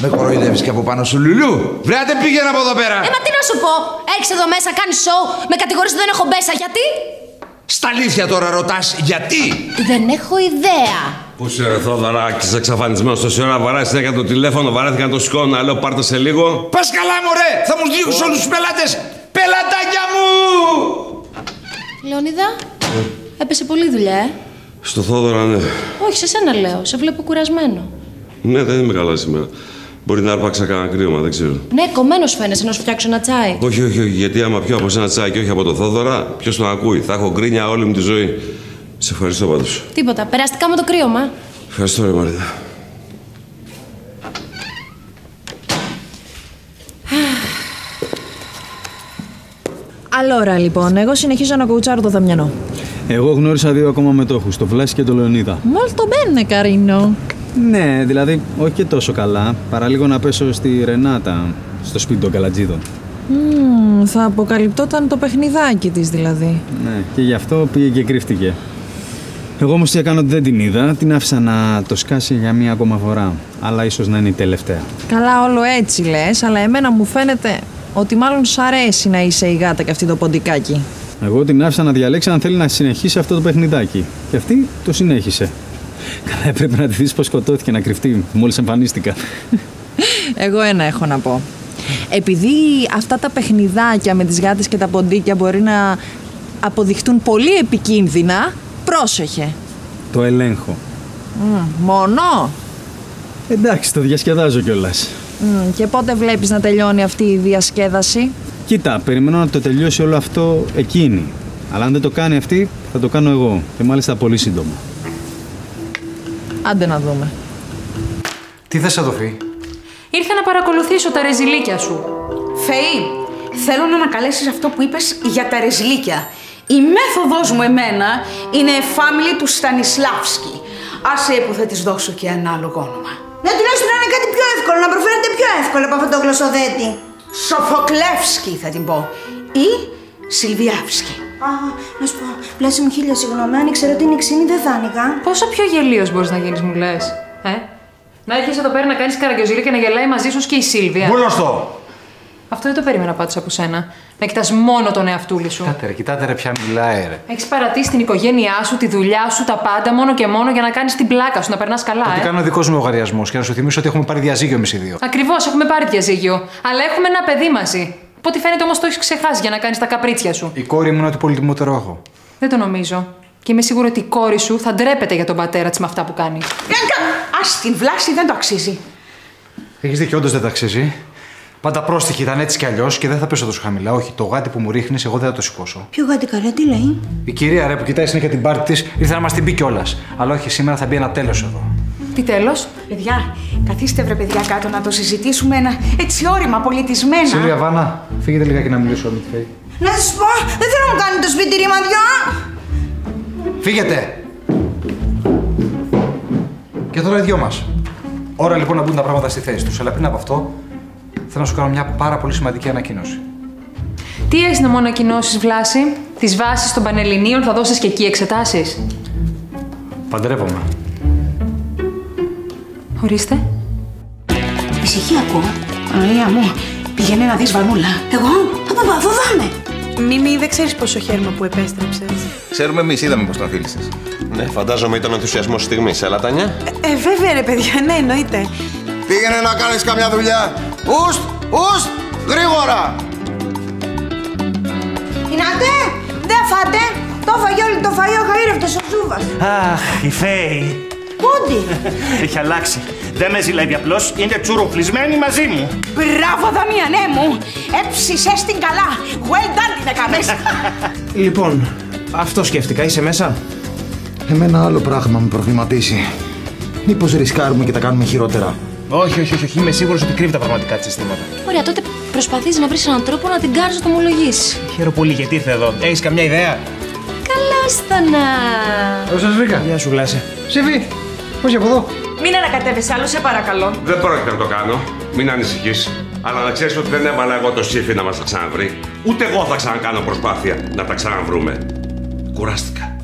[SPEAKER 11] Με κοροϊδεύεις και από πάνω σου λουλού. Βρέατε πήγαινε από εδώ πέρα.
[SPEAKER 3] Ε, μα τι να σου πω, έξω εδώ μέσα, κάνει σοου, με κατηγορεί ότι δεν έχω μπέσα, γιατί;
[SPEAKER 11] Στα αλήθεια τώρα ρωτάς γιατί;
[SPEAKER 3] Δεν έχω ιδέα.
[SPEAKER 2] Πού σε ρε Θόδωρα, και εξαφανισμένος τόση ώρα, βαράει συνέχεια το τηλέφωνο, βαρέθηκα να το σηκώνω, να λέω πάρτε σε λίγο.
[SPEAKER 11] Πας καλά μωρέ, θα μου δείξω όλους τους πελάτες. Πελατάκια μου!
[SPEAKER 3] Λεωνίδα, έπεσε πολλή δουλειά, ε.
[SPEAKER 2] Στο Θόδωρα, ναι.
[SPEAKER 3] Όχι, σε σένα λέω, σε βλέπω κουρασμένο.
[SPEAKER 2] Ναι, δεν είμαι καλά σήμερα. Μπορεί να άρπαξα κανένα κρύωμα, δεν ξέρω.
[SPEAKER 3] Ναι, κομμένος φαίνεσαι να σου φτιάξω ένα τσάι.
[SPEAKER 2] Όχι, όχι, όχι, γιατί άμα πιω από σένα τσάι και όχι από το Θόδωρα, ποιος τον ακούει; Θα έχω γκρίνια όλη μου τη ζωή. Σε ευχαριστώ πάντως.
[SPEAKER 3] Τίποτα, περαστικά με το κρύωμα.
[SPEAKER 2] Ευχαριστώ, ρε Μαρίτα.
[SPEAKER 21] Άλλη ώρα λοιπόν. Εγώ συνεχίζω να κουτσάρω το Δαμιανό.
[SPEAKER 10] Εγώ γνώρισα δύο ακόμα μετόχους, το Βλάση και το Λεωνίδα.
[SPEAKER 21] Molto bene, carino.
[SPEAKER 10] Ναι, δηλαδή όχι και τόσο καλά. Παρά λίγο να πέσω στη Ρενάτα, στο σπίτι των Καλατζίδων.
[SPEAKER 21] Μμμ, θα αποκαλυπτόταν το παιχνιδάκι της δηλαδή.
[SPEAKER 10] Ναι, και γι' αυτό πήγε και κρύφτηκε. Εγώ όμως τι έκανα ότι δεν την είδα, την άφησα να το σκάσει για μία ακόμα φορά. Αλλά ίσως να είναι η τελευταία.
[SPEAKER 21] Καλά όλο έτσι λες, αλλά εμένα μου φαίνεται ότι μάλλον σ' αρέσει να είσαι η γάτα και αυτή το ποντικάκι.
[SPEAKER 10] Εγώ την άφησα να διαλέξει αν θέλει να συνεχίσει αυτό το παιχνιδάκι. Και αυτή το συνέχισε. Καλά, έπρεπε να τη δεις πως σκοτώθηκε να κρυφτεί μόλις εμφανίστηκα.
[SPEAKER 21] Εγώ ένα έχω να πω. Επειδή αυτά τα παιχνιδάκια με τις γάτες και τα ποντίκια μπορεί να αποδειχτούν πολύ επικίνδυνα, πρόσεχε.
[SPEAKER 10] το ελέγχω.
[SPEAKER 21] Μμ, μόνο.
[SPEAKER 10] Εντάξει, το διασκεδάζω κιόλας.
[SPEAKER 21] Μμ, και πότε βλέπεις να τελειώνει αυτή η διασκέδαση;
[SPEAKER 10] Κοίτα, περιμένω να το τελειώσει όλο αυτό εκείνη. Αλλά αν δεν το κάνει αυτή, θα το κάνω εγώ. Και μάλιστα πολύ σύντομα.
[SPEAKER 21] Άντε να δούμε.
[SPEAKER 6] Τι θες εδώ, Φή.
[SPEAKER 13] Ήρθα να παρακολουθήσω τα ρεζιλίκια σου.
[SPEAKER 4] Φεή, θέλω να ανακαλέσεις αυτό που είπες για τα ρεζιλίκια. Η μέθοδος μου εμένα είναι family του Στανισλάβσκι. Άσε που θα της δώσω και ανάλογο όνομα.
[SPEAKER 15] Ναι, τουλάχιστον να είναι κάτι πιο εύκολο, να προφέρετε πιο εύκολο από αυτό το γλωσσοδέτη.
[SPEAKER 4] Σοφοκλεύσκι θα την πω. Ή Σιλβιάβσκι.
[SPEAKER 15] Α, να σου πω, πλάση μου χίλια συγγνώμη, αν ήξερα ότι είναι ξύνη δεν θα άνοιγα.
[SPEAKER 13] Πόσο πιο γελίος μπορείς να γίνεις, μου λες. Ε; Να έρχεσαι εδώ πέρα να κάνεις καραγκιόζηλια και να γελάει μαζί σου και η Σίλβια.
[SPEAKER 6] Γνωστό.
[SPEAKER 13] Αυτό δεν το περίμενα πάντως από σένα. Να κοιτάς μόνο τον εαυτούλη σου.
[SPEAKER 6] Κοιτάτε ρε, κοιτάτε ρε ποια μιλάει ρε.
[SPEAKER 13] Έχεις παρατήσει την οικογένειά σου, τη δουλειά σου, τα πάντα μόνο και μόνο για να κάνεις την πλάκα σου, να περνάς καλά,
[SPEAKER 6] Ότι
[SPEAKER 13] ε.
[SPEAKER 6] κάνω δικός μου λογαριασμό και να σου θυμίσω ότι έχουμε πάρει διαζύγιο εμείς οι δύο.
[SPEAKER 13] Ακριβώς, έχουμε πάρει διαζύγιο. Αλλά έχουμε ένα παιδί μαζί. Από ό,τι φαίνεται όμως το έχεις ξεχάσει για να κάνεις τα καπρίτσια σου.
[SPEAKER 6] Η κόρη μου είναι ότι πολυτιμότερο έχω.
[SPEAKER 13] Δεν το νομίζω. Και είμαι σίγουρη ότι η κόρη σου θα ντρέπεται για τον πατέρα της με αυτά που κάνεις.
[SPEAKER 4] Βιάνκα, ας την βλάση, δεν το αξίζει.
[SPEAKER 6] Έχεις δίκιο, όντως δεν τα αξίζει. Πάντα πρόστιχη ήταν έτσι κι αλλιώς και δεν θα πέσω τόσο χαμηλά. Όχι, το γάτι που μου ρίχνεις, εγώ δεν θα το σηκώσω.
[SPEAKER 15] Ποιο γάτι καλά, τι λέει;
[SPEAKER 6] Η κυρία ρε που κοιτάει συνέχεια την πάρτη της ήρθε να μας την πει κιόλας. Αλλά όχι, σήμερα θα μπει ένα τέλος εδώ.
[SPEAKER 13] Τι τέλος;
[SPEAKER 4] Παιδιά, καθίστε βρε παιδιά κάτω να το συζητήσουμε ένα έτσι όρημα, πολιτισμένα.
[SPEAKER 6] Σίλβια Βάνα, φύγετε λίγα και να μιλήσω με τη Φέη.
[SPEAKER 15] Να σας πω, δεν θέλω να μου κάνει το σπίτι ρημαδιό.
[SPEAKER 6] Φύγετε! Και τώρα οι δυο μας. Ώρα λοιπόν να μπουν τα πράγματα στη θέση τους. Αλλά πριν από αυτό, θέλω να σου κάνω μια πάρα πολύ σημαντική ανακοίνωση.
[SPEAKER 13] Τι έχει να μου ανακοινώσεις, Βλάση; Τις βάσεις των Πανελληνίων θα δώσεις και εκεί εξετάσεις;
[SPEAKER 6] Παντρεύομαι.
[SPEAKER 13] Ορίστε.
[SPEAKER 4] Ησυχία ακούω. Παναγία μου, πηγαίνει να δεις βανούλα.
[SPEAKER 15] Εγώ, θα πάω, φοβάμαι.
[SPEAKER 18] Μίμη, δεν ξέρεις πόσο χαίρομαι που επέστρεψες.
[SPEAKER 16] Ξέρουμε εμείς, είδαμε πώ τον φίλησες.
[SPEAKER 8] Ναι, φαντάζομαι ήταν ενθουσιασμός στιγμής. Έλα, Τάνια.
[SPEAKER 18] Ε, βέβαια ρε παιδιά, ναι, εννοείται.
[SPEAKER 17] Πήγαινε να κάνεις καμιά δουλειά. Ουστ, ουστ, γρήγορα.
[SPEAKER 15] Ινάτε, δεν φάτε. Το φαγε όλο το φαγείο χαΐρευτος ο Ζούβας.
[SPEAKER 19] Αχ, η Φέη.
[SPEAKER 15] Πόντι.
[SPEAKER 19] Έχει αλλάξει. Δεν με ζηλεύει απλώς, είναι τσουρουφλισμένη μαζί μου.
[SPEAKER 4] Μπράβο, Δαμιανέ μου! Έψησες την καλά. Well done την έκαμες.
[SPEAKER 1] Λοιπόν, αυτό σκέφτηκα. Είσαι μέσα;
[SPEAKER 12] Εμένα άλλο πράγμα με προβληματίσει. Μήπως ρισκάρουμε και τα κάνουμε χειρότερα.
[SPEAKER 1] Όχι, όχι, όχι, όχι. Είμαι σίγουρος ότι κρύβει τα πραγματικά της συστήματα.
[SPEAKER 3] Ωραία, τότε προσπαθείς να βρεις έναν τρόπο να την κάνεις να το ομολογήσει.
[SPEAKER 1] Χαίρομαι πολύ γιατί ήρθε εδώ. Έχεις καμιά ιδέα;
[SPEAKER 3] Καλώ ήταν.
[SPEAKER 6] Εγώ σας βρήκα.
[SPEAKER 1] Γεια σου, Βλάση.
[SPEAKER 6] Σιβή, όχι από εδώ;
[SPEAKER 7] Μην ανακατεύεσαι άλλο, σε παρακαλώ.
[SPEAKER 2] Δεν πρόκειται να το κάνω. Μην ανησυχείς. Αλλά να ξέρεις ότι δεν έβαλα εγώ το σύφι να μας τα ξαναβρει. Ούτε εγώ θα ξανακάνω προσπάθεια να τα ξαναβρούμε. Κουράστηκα.